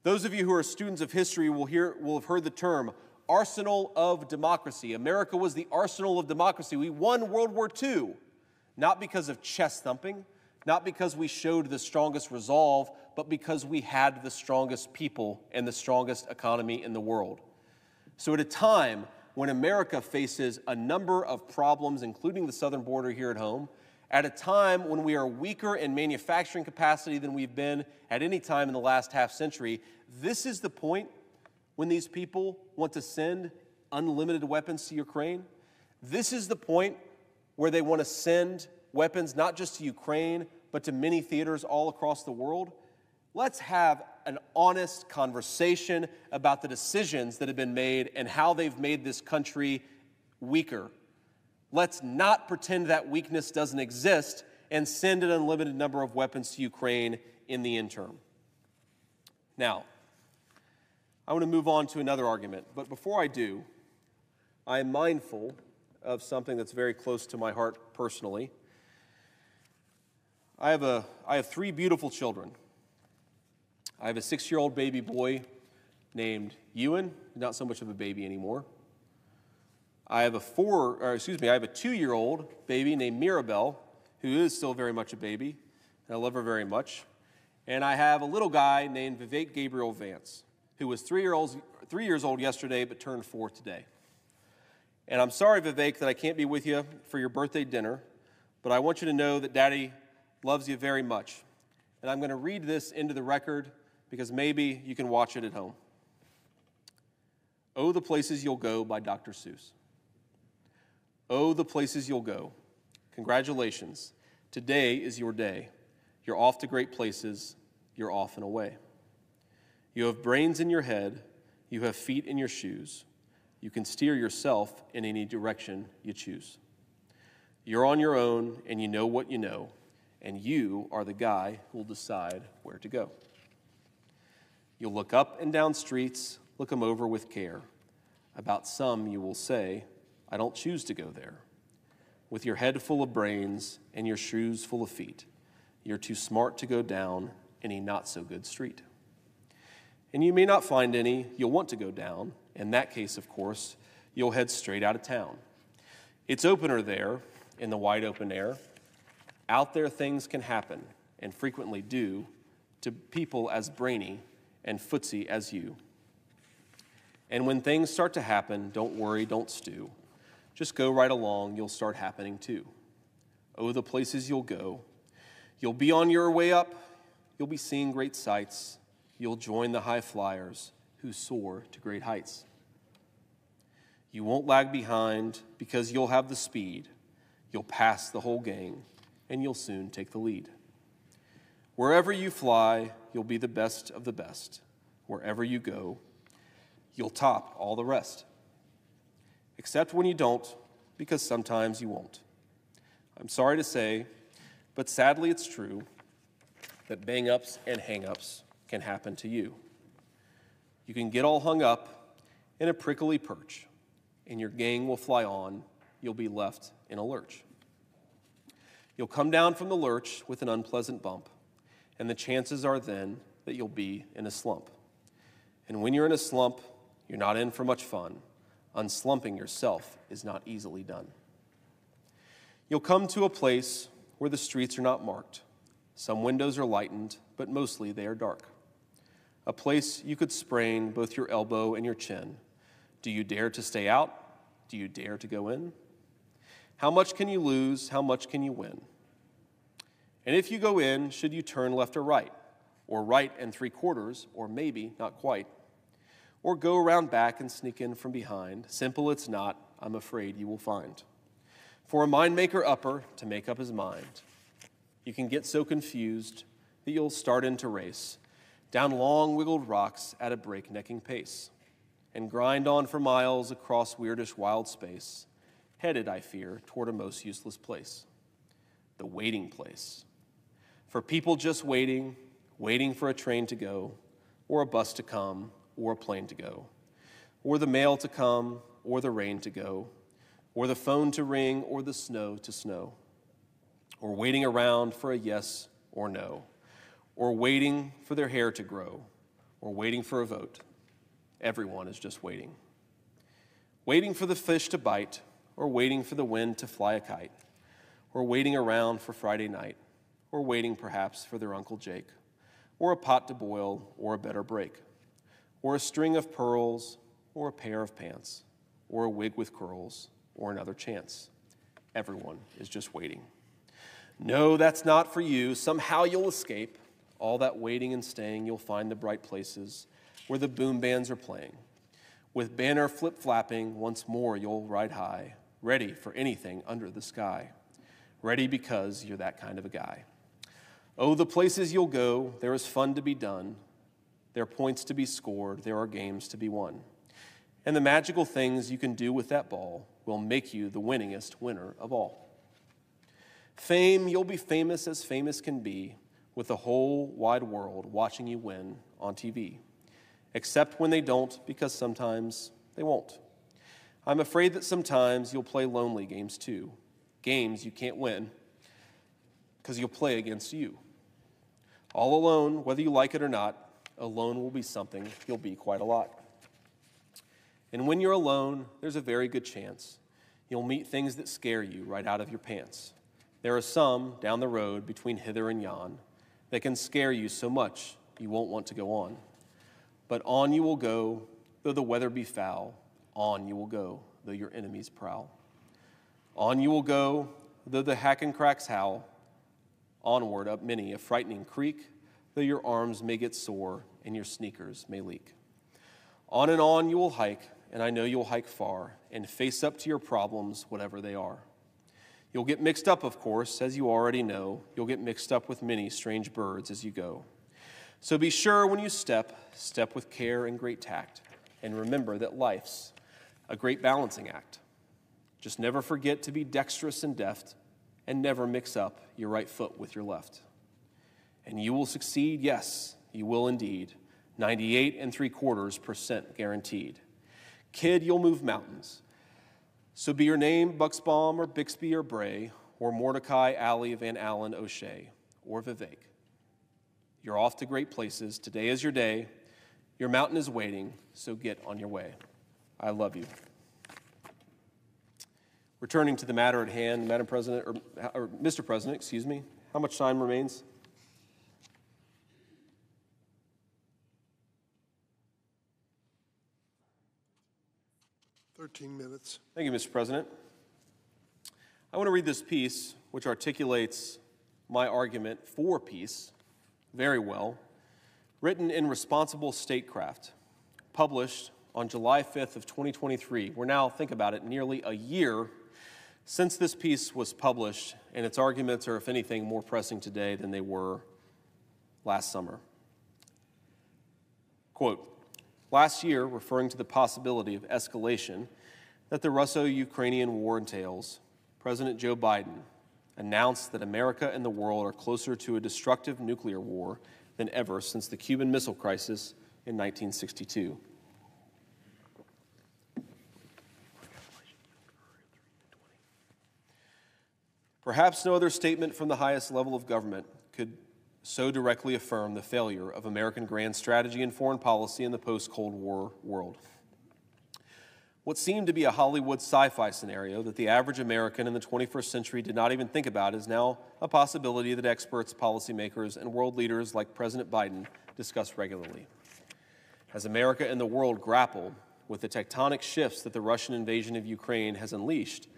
Those of you who are students of history will, hear, will have heard the term arsenal of democracy. America was the arsenal of democracy. We won World War II, not because of chest thumping, not because we showed the strongest resolve, but because we had the strongest people and the strongest economy in the world. So, at a time when America faces a number of problems, including the southern border here at home, at a time when we are weaker in manufacturing capacity than we've been at any time in the last half century, this is the point when these people want to send unlimited weapons to Ukraine. This is the point where they want to send weapons not just to Ukraine, but to many theaters all across the world. Let's have an honest conversation about the decisions that have been made and how they've made this country weaker. Let's not pretend that weakness doesn't exist and send an unlimited number of weapons to Ukraine in the interim. Now, I want to move on to another argument, but before I do, I am mindful of something that's very close to my heart personally. I have, a, I have three beautiful children. I have a six year old baby boy named Ewan, not so much of a baby anymore. I have a four, or excuse me, I have a two year old baby named Mirabel, who is still very much a baby, and I love her very much. And I have a little guy named Vivek Gabriel Vance, who was three, year three years old yesterday but turned four today. And I'm sorry, Vivek, that I can't be with you for your birthday dinner, but I want you to know that Daddy loves you very much. And I'm going to read this into the record because maybe you can watch it at home. Oh, the Places You'll Go by Dr. Seuss. Oh, the places you'll go. Congratulations. Today is your day. You're off to great places. You're off and away. You have brains in your head. You have feet in your shoes. You can steer yourself in any direction you choose. You're on your own and you know what you know, and you are the guy who will decide where to go. You'll look up and down streets, look them over with care. About some you will say, I don't choose to go there. With your head full of brains and your shoes full of feet, you're too smart to go down any not so good street. And you may not find any you'll want to go down. In that case, of course, you'll head straight out of town. It's opener there, in the wide open air. Out there, things can happen, and frequently do, to people as brainy and footsie as you. And when things start to happen, don't worry, don't stew. Just go right along, you'll start happening too. Oh, the places you'll go. You'll be on your way up, you'll be seeing great sights, you'll join the high flyers who soar to great heights. You won't lag behind because you'll have the speed. You'll pass the whole gang, and you'll soon take the lead. Wherever you fly, you'll be the best of the best. Wherever you go, you'll top all the rest. Except when you don't, because sometimes you won't. I'm sorry to say, but sadly it's true that bang ups and hang ups can happen to you. You can get all hung up in a prickly perch and your gang will fly on, you'll be left in a lurch. You'll come down from the lurch with an unpleasant bump, and the chances are then that you'll be in a slump. And when you're in a slump, you're not in for much fun. Unslumping yourself is not easily done. You'll come to a place where the streets are not marked. Some windows are lightened, but mostly they are dark. A place you could sprain both your elbow and your chin do you dare to stay out? Do you dare to go in? How much can you lose? How much can you win? And if you go in, should you turn left or right? Or right and three quarters, or maybe not quite? Or go around back and sneak in from behind? Simple it's not, I'm afraid you will find. For a mind maker upper to make up his mind, you can get so confused that you'll start into race down long wiggled rocks at a breaknecking pace and grind on for miles across weirdish wild space, headed, I fear, toward a most useless place the waiting place. For people just waiting, waiting for a train to go, or a bus to come, or a plane to go, or the mail to come, or the rain to go, or the phone to ring, or the snow to snow, or waiting around for a yes or no, or waiting for their hair to grow, or waiting for a vote Everyone is just waiting. Waiting for the fish to bite, or waiting for the wind to fly a kite, or waiting around for Friday night, or waiting perhaps for their Uncle Jake, or a pot to boil, or a better break, or a string of pearls, or a pair of pants, or a wig with curls, or another chance. Everyone is just waiting. No, that's not for you. Somehow you'll escape. All that waiting and staying, you'll find the bright places where the boom bands are playing. With banner flip flapping, once more you'll ride high, ready for anything under the sky. Ready because you're that kind of a guy. Oh, the places you'll go, there is fun to be done. There are points to be scored, there are games to be won. And the magical things you can do with that ball will make you the winningest winner of all. Fame, you'll be famous as famous can be, with the whole wide world watching you win on TV except when they don't, because sometimes they won't. I'm afraid that sometimes you'll play lonely games too, games you can't win because you'll play against you. All alone, whether you like it or not, alone will be something you'll be quite a lot. And when you're alone, there's a very good chance you'll meet things that scare you right out of your pants. There are some down the road between hither and yon that can scare you so much you won't want to go on. But on you will go, though the weather be foul. On you will go, though your enemies prowl. On you will go, though the Hakken-Kraks howl. Onward up many a frightening creek, though your arms may get sore and your sneakers may leak. On and on you will hike, and I know you'll hike far and face up to your problems, whatever they are. You'll get mixed up, of course, as you already know. You'll get mixed up with many strange birds as you go. So be sure when you step, step with care and great tact, and remember that life's a great balancing act. Just never forget to be dexterous and deft, and never mix up your right foot with your left. And you will succeed, yes, you will indeed. 98 and three quarters percent guaranteed. Kid, you'll move mountains. So be your name Buxbaum or Bixby or Bray or Mordecai, Ali, Van Allen, O'Shea, or Vivek. You're off to great places. Today is your day. Your mountain is waiting, so get on your way. I love you. Returning to the matter at hand, Madam President, or, or Mr. President, excuse me, how much time remains? Minutes. Thank you, Mr. President. I want to read this piece, which articulates my argument for peace very well, written in Responsible Statecraft, published on July 5th of 2023. We're now, think about it, nearly a year since this piece was published, and its arguments are, if anything, more pressing today than they were last summer. Quote, last year, referring to the possibility of escalation that the Russo-Ukrainian war entails, President Joe Biden announced that America and the world are closer to a destructive nuclear war than ever since the Cuban Missile Crisis in 1962. Perhaps no other statement from the highest level of government could so directly affirm the failure of American grand strategy and foreign policy in the post Cold War world. What seemed to be a Hollywood sci fi scenario that the average American in the 21st century did not even think about is now a possibility that experts, policymakers, and world leaders like President Biden discuss regularly. As America and the world grapple with the tectonic shifts that the Russian invasion of Ukraine has unleashed,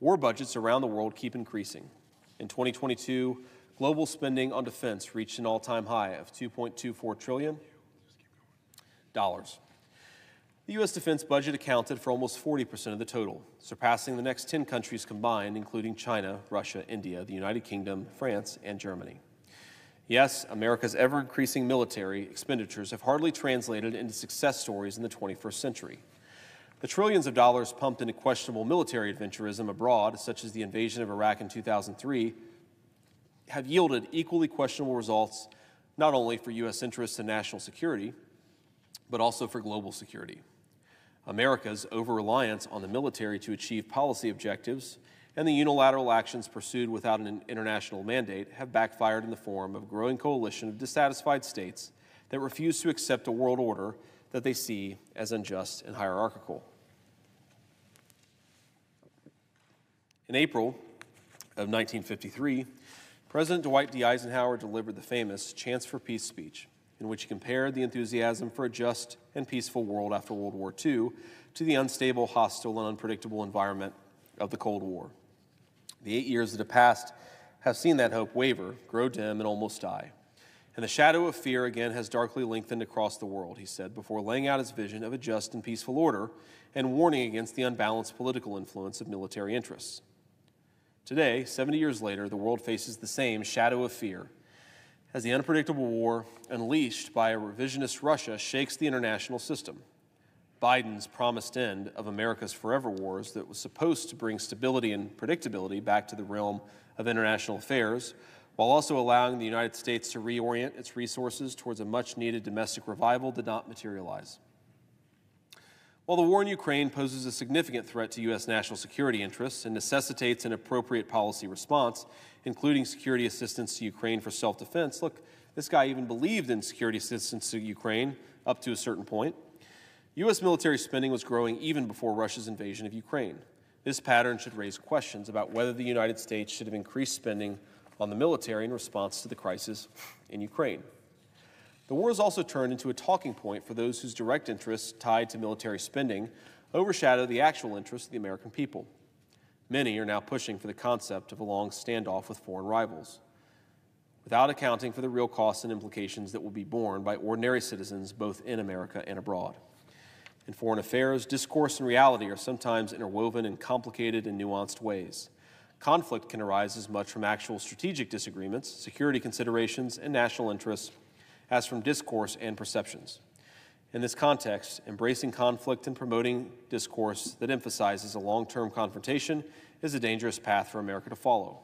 war budgets around the world keep increasing. In 2022, global spending on defense reached an all-time high of 2.24 trillion dollars. The U.S. defense budget accounted for almost 40% of the total, surpassing the next 10 countries combined, including China, Russia, India, the United Kingdom, France, and Germany. Yes, America's ever increasing military expenditures have hardly translated into success stories in the 21st century. The trillions of dollars pumped into questionable military adventurism abroad, such as the invasion of Iraq in 2003, have yielded equally questionable results not only for U.S. interests and national security, but also for global security. America's over reliance on the military to achieve policy objectives and the unilateral actions pursued without an international mandate have backfired in the form of a growing coalition of dissatisfied states that refuse to accept a world order that they see as unjust and hierarchical. In April of 1953, President Dwight D. Eisenhower delivered the famous Chance for Peace speech, in which he compared the enthusiasm for a just and peaceful world after World War II to the unstable, hostile, and unpredictable environment of the Cold War. The eight years that have passed have seen that hope waver, grow dim, and almost die. And the shadow of fear again has darkly lengthened across the world, he said, before laying out his vision of a just and peaceful order and warning against the unbalanced political influence of military interests. Today, 70 years later, the world faces the same shadow of fear as the unpredictable war unleashed by a revisionist Russia shakes the international system. Biden's promised end of America's forever wars, that was supposed to bring stability and predictability back to the realm of international affairs, while also allowing the United States to reorient its resources towards a much needed domestic revival, did not materialize. While the war in Ukraine poses a significant threat to U.S. national security interests and necessitates an appropriate policy response, including security assistance to Ukraine for self defense, look, this guy even believed in security assistance to Ukraine up to a certain point. U.S. military spending was growing even before Russia's invasion of Ukraine. This pattern should raise questions about whether the United States should have increased spending on the military in response to the crisis in Ukraine. The war has also turned into a talking point for those whose direct interests tied to military spending overshadow the actual interests of the American people. Many are now pushing for the concept of a long standoff with foreign rivals, without accounting for the real costs and implications that will be borne by ordinary citizens both in America and abroad. In foreign affairs, discourse and reality are sometimes interwoven in complicated and nuanced ways. Conflict can arise as much from actual strategic disagreements, security considerations, and national interests as from discourse and perceptions. In this context, embracing conflict and promoting discourse that emphasizes a long term confrontation is a dangerous path for America to follow.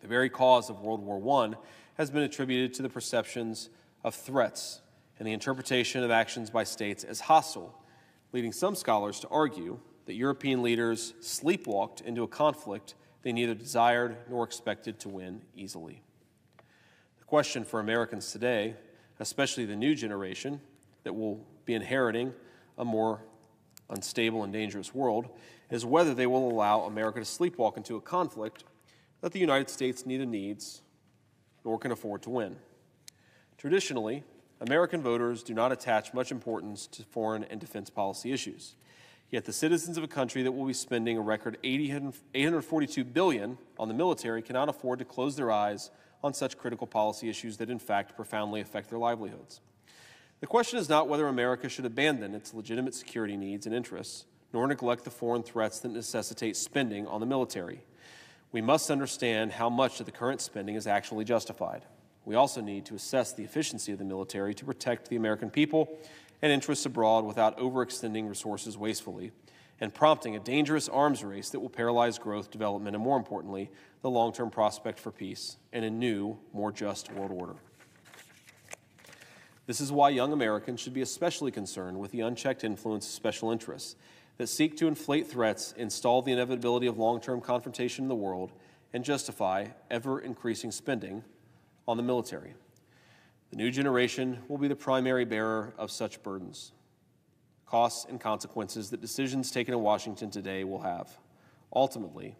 The very cause of World War I has been attributed to the perceptions of threats and the interpretation of actions by states as hostile, leading some scholars to argue that European leaders sleepwalked into a conflict they neither desired nor expected to win easily. The question for Americans today especially the new generation that will be inheriting a more unstable and dangerous world, is whether they will allow America to sleepwalk into a conflict that the United States neither needs nor can afford to win. Traditionally, American voters do not attach much importance to foreign and defense policy issues. Yet the citizens of a country that will be spending a record 842 billion on the military cannot afford to close their eyes on such critical policy issues that in fact profoundly affect their livelihoods. The question is not whether America should abandon its legitimate security needs and interests, nor neglect the foreign threats that necessitate spending on the military. We must understand how much of the current spending is actually justified. We also need to assess the efficiency of the military to protect the American people and interests abroad without overextending resources wastefully and prompting a dangerous arms race that will paralyze growth, development, and more importantly, the long term prospect for peace and a new, more just world order. This is why young Americans should be especially concerned with the unchecked influence of special interests that seek to inflate threats, install the inevitability of long term confrontation in the world, and justify ever increasing spending on the military. The new generation will be the primary bearer of such burdens, costs, and consequences that decisions taken in Washington today will have. Ultimately,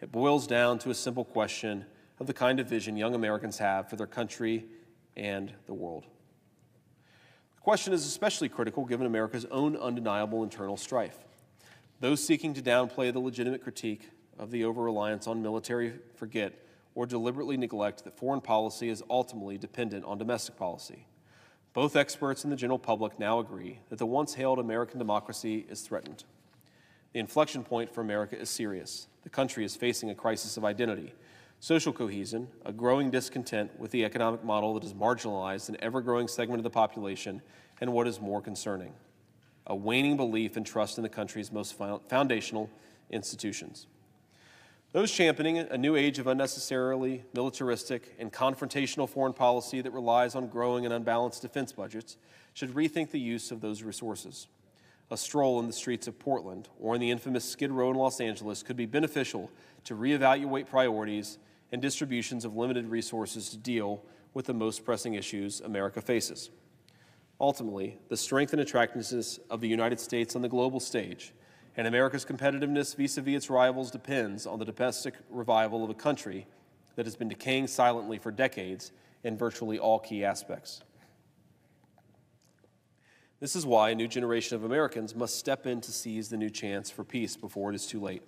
it boils down to a simple question of the kind of vision young Americans have for their country and the world. The question is especially critical given America's own undeniable internal strife. Those seeking to downplay the legitimate critique of the over reliance on military forget or deliberately neglect that foreign policy is ultimately dependent on domestic policy. Both experts and the general public now agree that the once hailed American democracy is threatened. The inflection point for America is serious. The country is facing a crisis of identity, social cohesion, a growing discontent with the economic model that has marginalized an ever growing segment of the population, and what is more concerning, a waning belief and trust in the country's most foundational institutions. Those championing a new age of unnecessarily militaristic and confrontational foreign policy that relies on growing and unbalanced defense budgets should rethink the use of those resources. A stroll in the streets of Portland or in the infamous Skid Row in Los Angeles could be beneficial to reevaluate priorities and distributions of limited resources to deal with the most pressing issues America faces. Ultimately, the strength and attractiveness of the United States on the global stage and America's competitiveness vis a vis its rivals depends on the domestic revival of a country that has been decaying silently for decades in virtually all key aspects. This is why a new generation of Americans must step in to seize the new chance for peace before it is too late.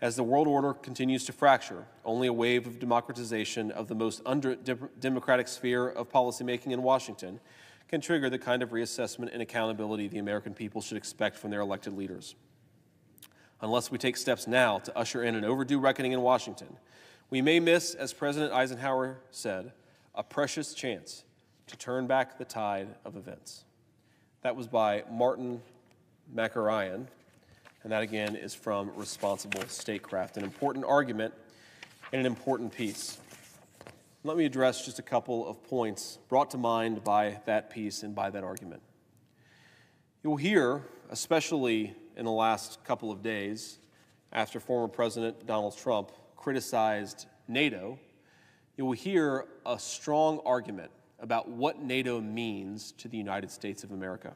As the world order continues to fracture, only a wave of democratization of the most undemocratic sphere of policymaking in Washington can trigger the kind of reassessment and accountability the American people should expect from their elected leaders. Unless we take steps now to usher in an overdue reckoning in Washington, we may miss, as President Eisenhower said, a precious chance to turn back the tide of events. That was by Martin Makarian, and that again is from Responsible Statecraft, an important argument and an important piece. Let me address just a couple of points brought to mind by that piece and by that argument. You'll hear, especially in the last couple of days, after former President Donald Trump criticized NATO, you will hear a strong argument about what NATO means to the United States of America.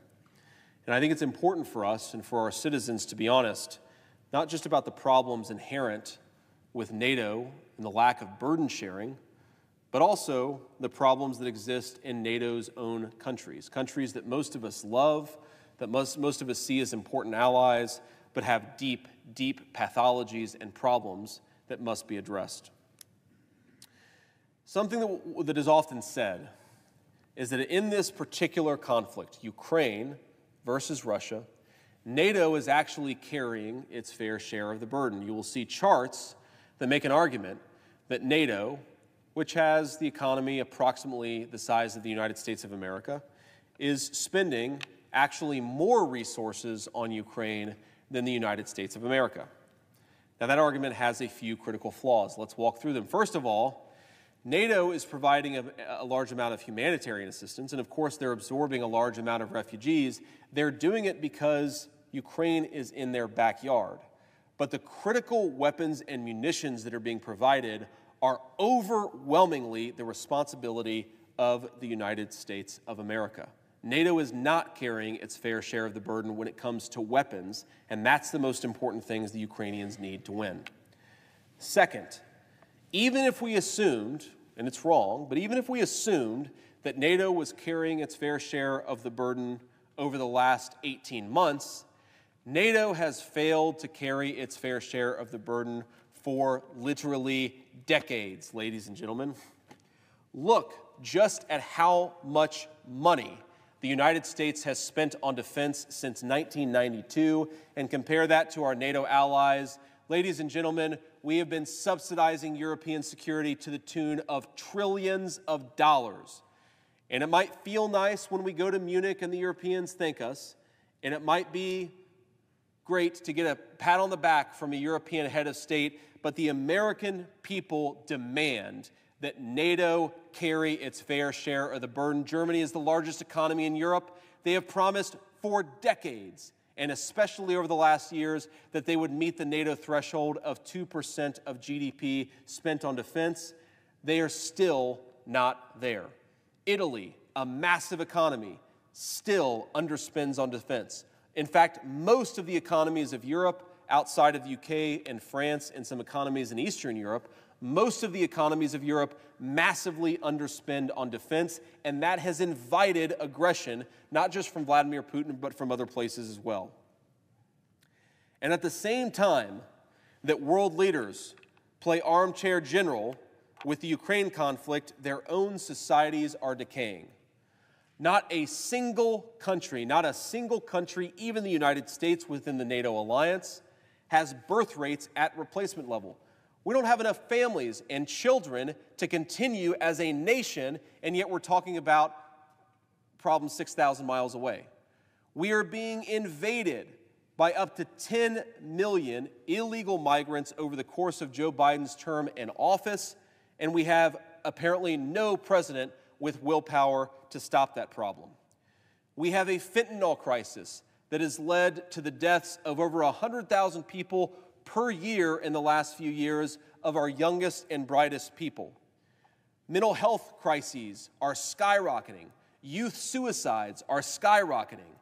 And I think it's important for us and for our citizens to be honest, not just about the problems inherent with NATO and the lack of burden sharing but also the problems that exist in NATO's own countries, countries that most of us love, that most, most of us see as important allies, but have deep, deep pathologies and problems that must be addressed. Something that, that is often said is that in this particular conflict, Ukraine versus Russia, NATO is actually carrying its fair share of the burden. You will see charts that make an argument that NATO, which has the economy approximately the size of the United States of America, is spending actually more resources on Ukraine than the United States of America. Now, that argument has a few critical flaws. Let's walk through them. First of all, NATO is providing a, a, large amount of humanitarian assistance, and of course, they're absorbing a large amount of refugees. They're doing it because Ukraine is in their backyard. But the critical weapons and munitions that are being provided are overwhelmingly the responsibility of the United States of America. NATO is not carrying its fair share of the burden when it comes to weapons, and that's the most important things the Ukrainians need to win. Second, even if we assumed, and it's wrong, but even if we assumed that NATO was carrying its fair share of the burden over the last 18 months, NATO has failed to carry its fair share of the burden for literally decades, ladies and gentlemen. Look just at how much money the United States has spent on defense since 1992 and compare that to our NATO allies. Ladies and gentlemen, we have been subsidizing European security to the tune of trillions of dollars. And it might feel nice when we go to Munich and the Europeans thank us, and it might be great to get a pat on the back from a European head of state, but the American people demand that NATO carry its fair share of the burden. Germany is the largest economy in Europe. They have promised for decades, and especially over the last years, that they would meet the NATO threshold of 2% of GDP spent on defense. They are still not there. Italy, a massive economy, still underspends on defense. In fact, most of the economies of Europe, outside of the UK and France and some economies in Eastern Europe, most of the economies of Europe massively underspend on defense, and that has invited aggression, not just from Vladimir Putin, but from other places as well. And at the same time that world leaders play armchair general with the Ukraine conflict, their own societies are decaying. Not a single country, not a single country, even the United States within the NATO alliance, has birth rates at replacement level. We don't have enough families and children to continue as a nation, and yet we're talking about problems 6,000 miles away. We are being invaded by up to 10 million illegal migrants over the course of Joe Biden's term in office, and we have apparently no president with willpower to stop that problem. We have a fentanyl crisis that has led to the deaths of over 100,000 people per year in the last few years of our youngest and brightest people. Mental health crises are skyrocketing. Youth suicides are skyrocketing.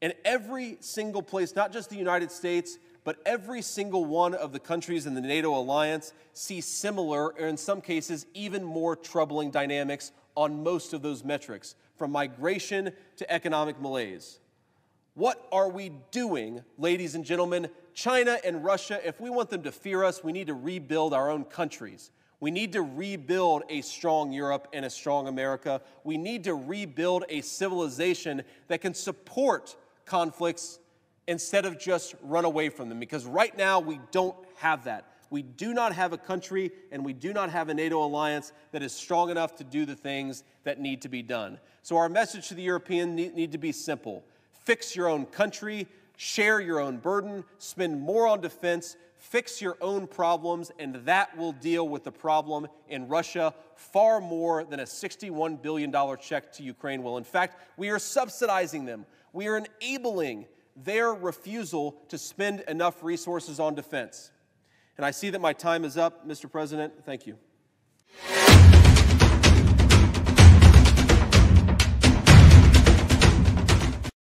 And every single place, not just the United States, but every single one of the countries in the NATO alliance see similar, or in some cases, even more troubling dynamics on most of those metrics, from migration to economic malaise. What are we doing, ladies and gentlemen? China and Russia, if we want them to fear us, we need to rebuild our own countries. We need to rebuild a strong Europe and a strong America. We need to rebuild a civilization that can support conflicts instead of just run away from them. Because right now, we don't have that. We do not have a country and we do not have a NATO alliance that is strong enough to do the things that need to be done. So, our message to the Europeans need, to be simple fix your own country, share your own burden, spend more on defense, fix your own problems, and that will deal with the problem in Russia far more than a $61 billion check to Ukraine will. In fact, we are subsidizing them, we are enabling their refusal to spend enough resources on defense. And I see that my time is up, Mr. President. Thank you.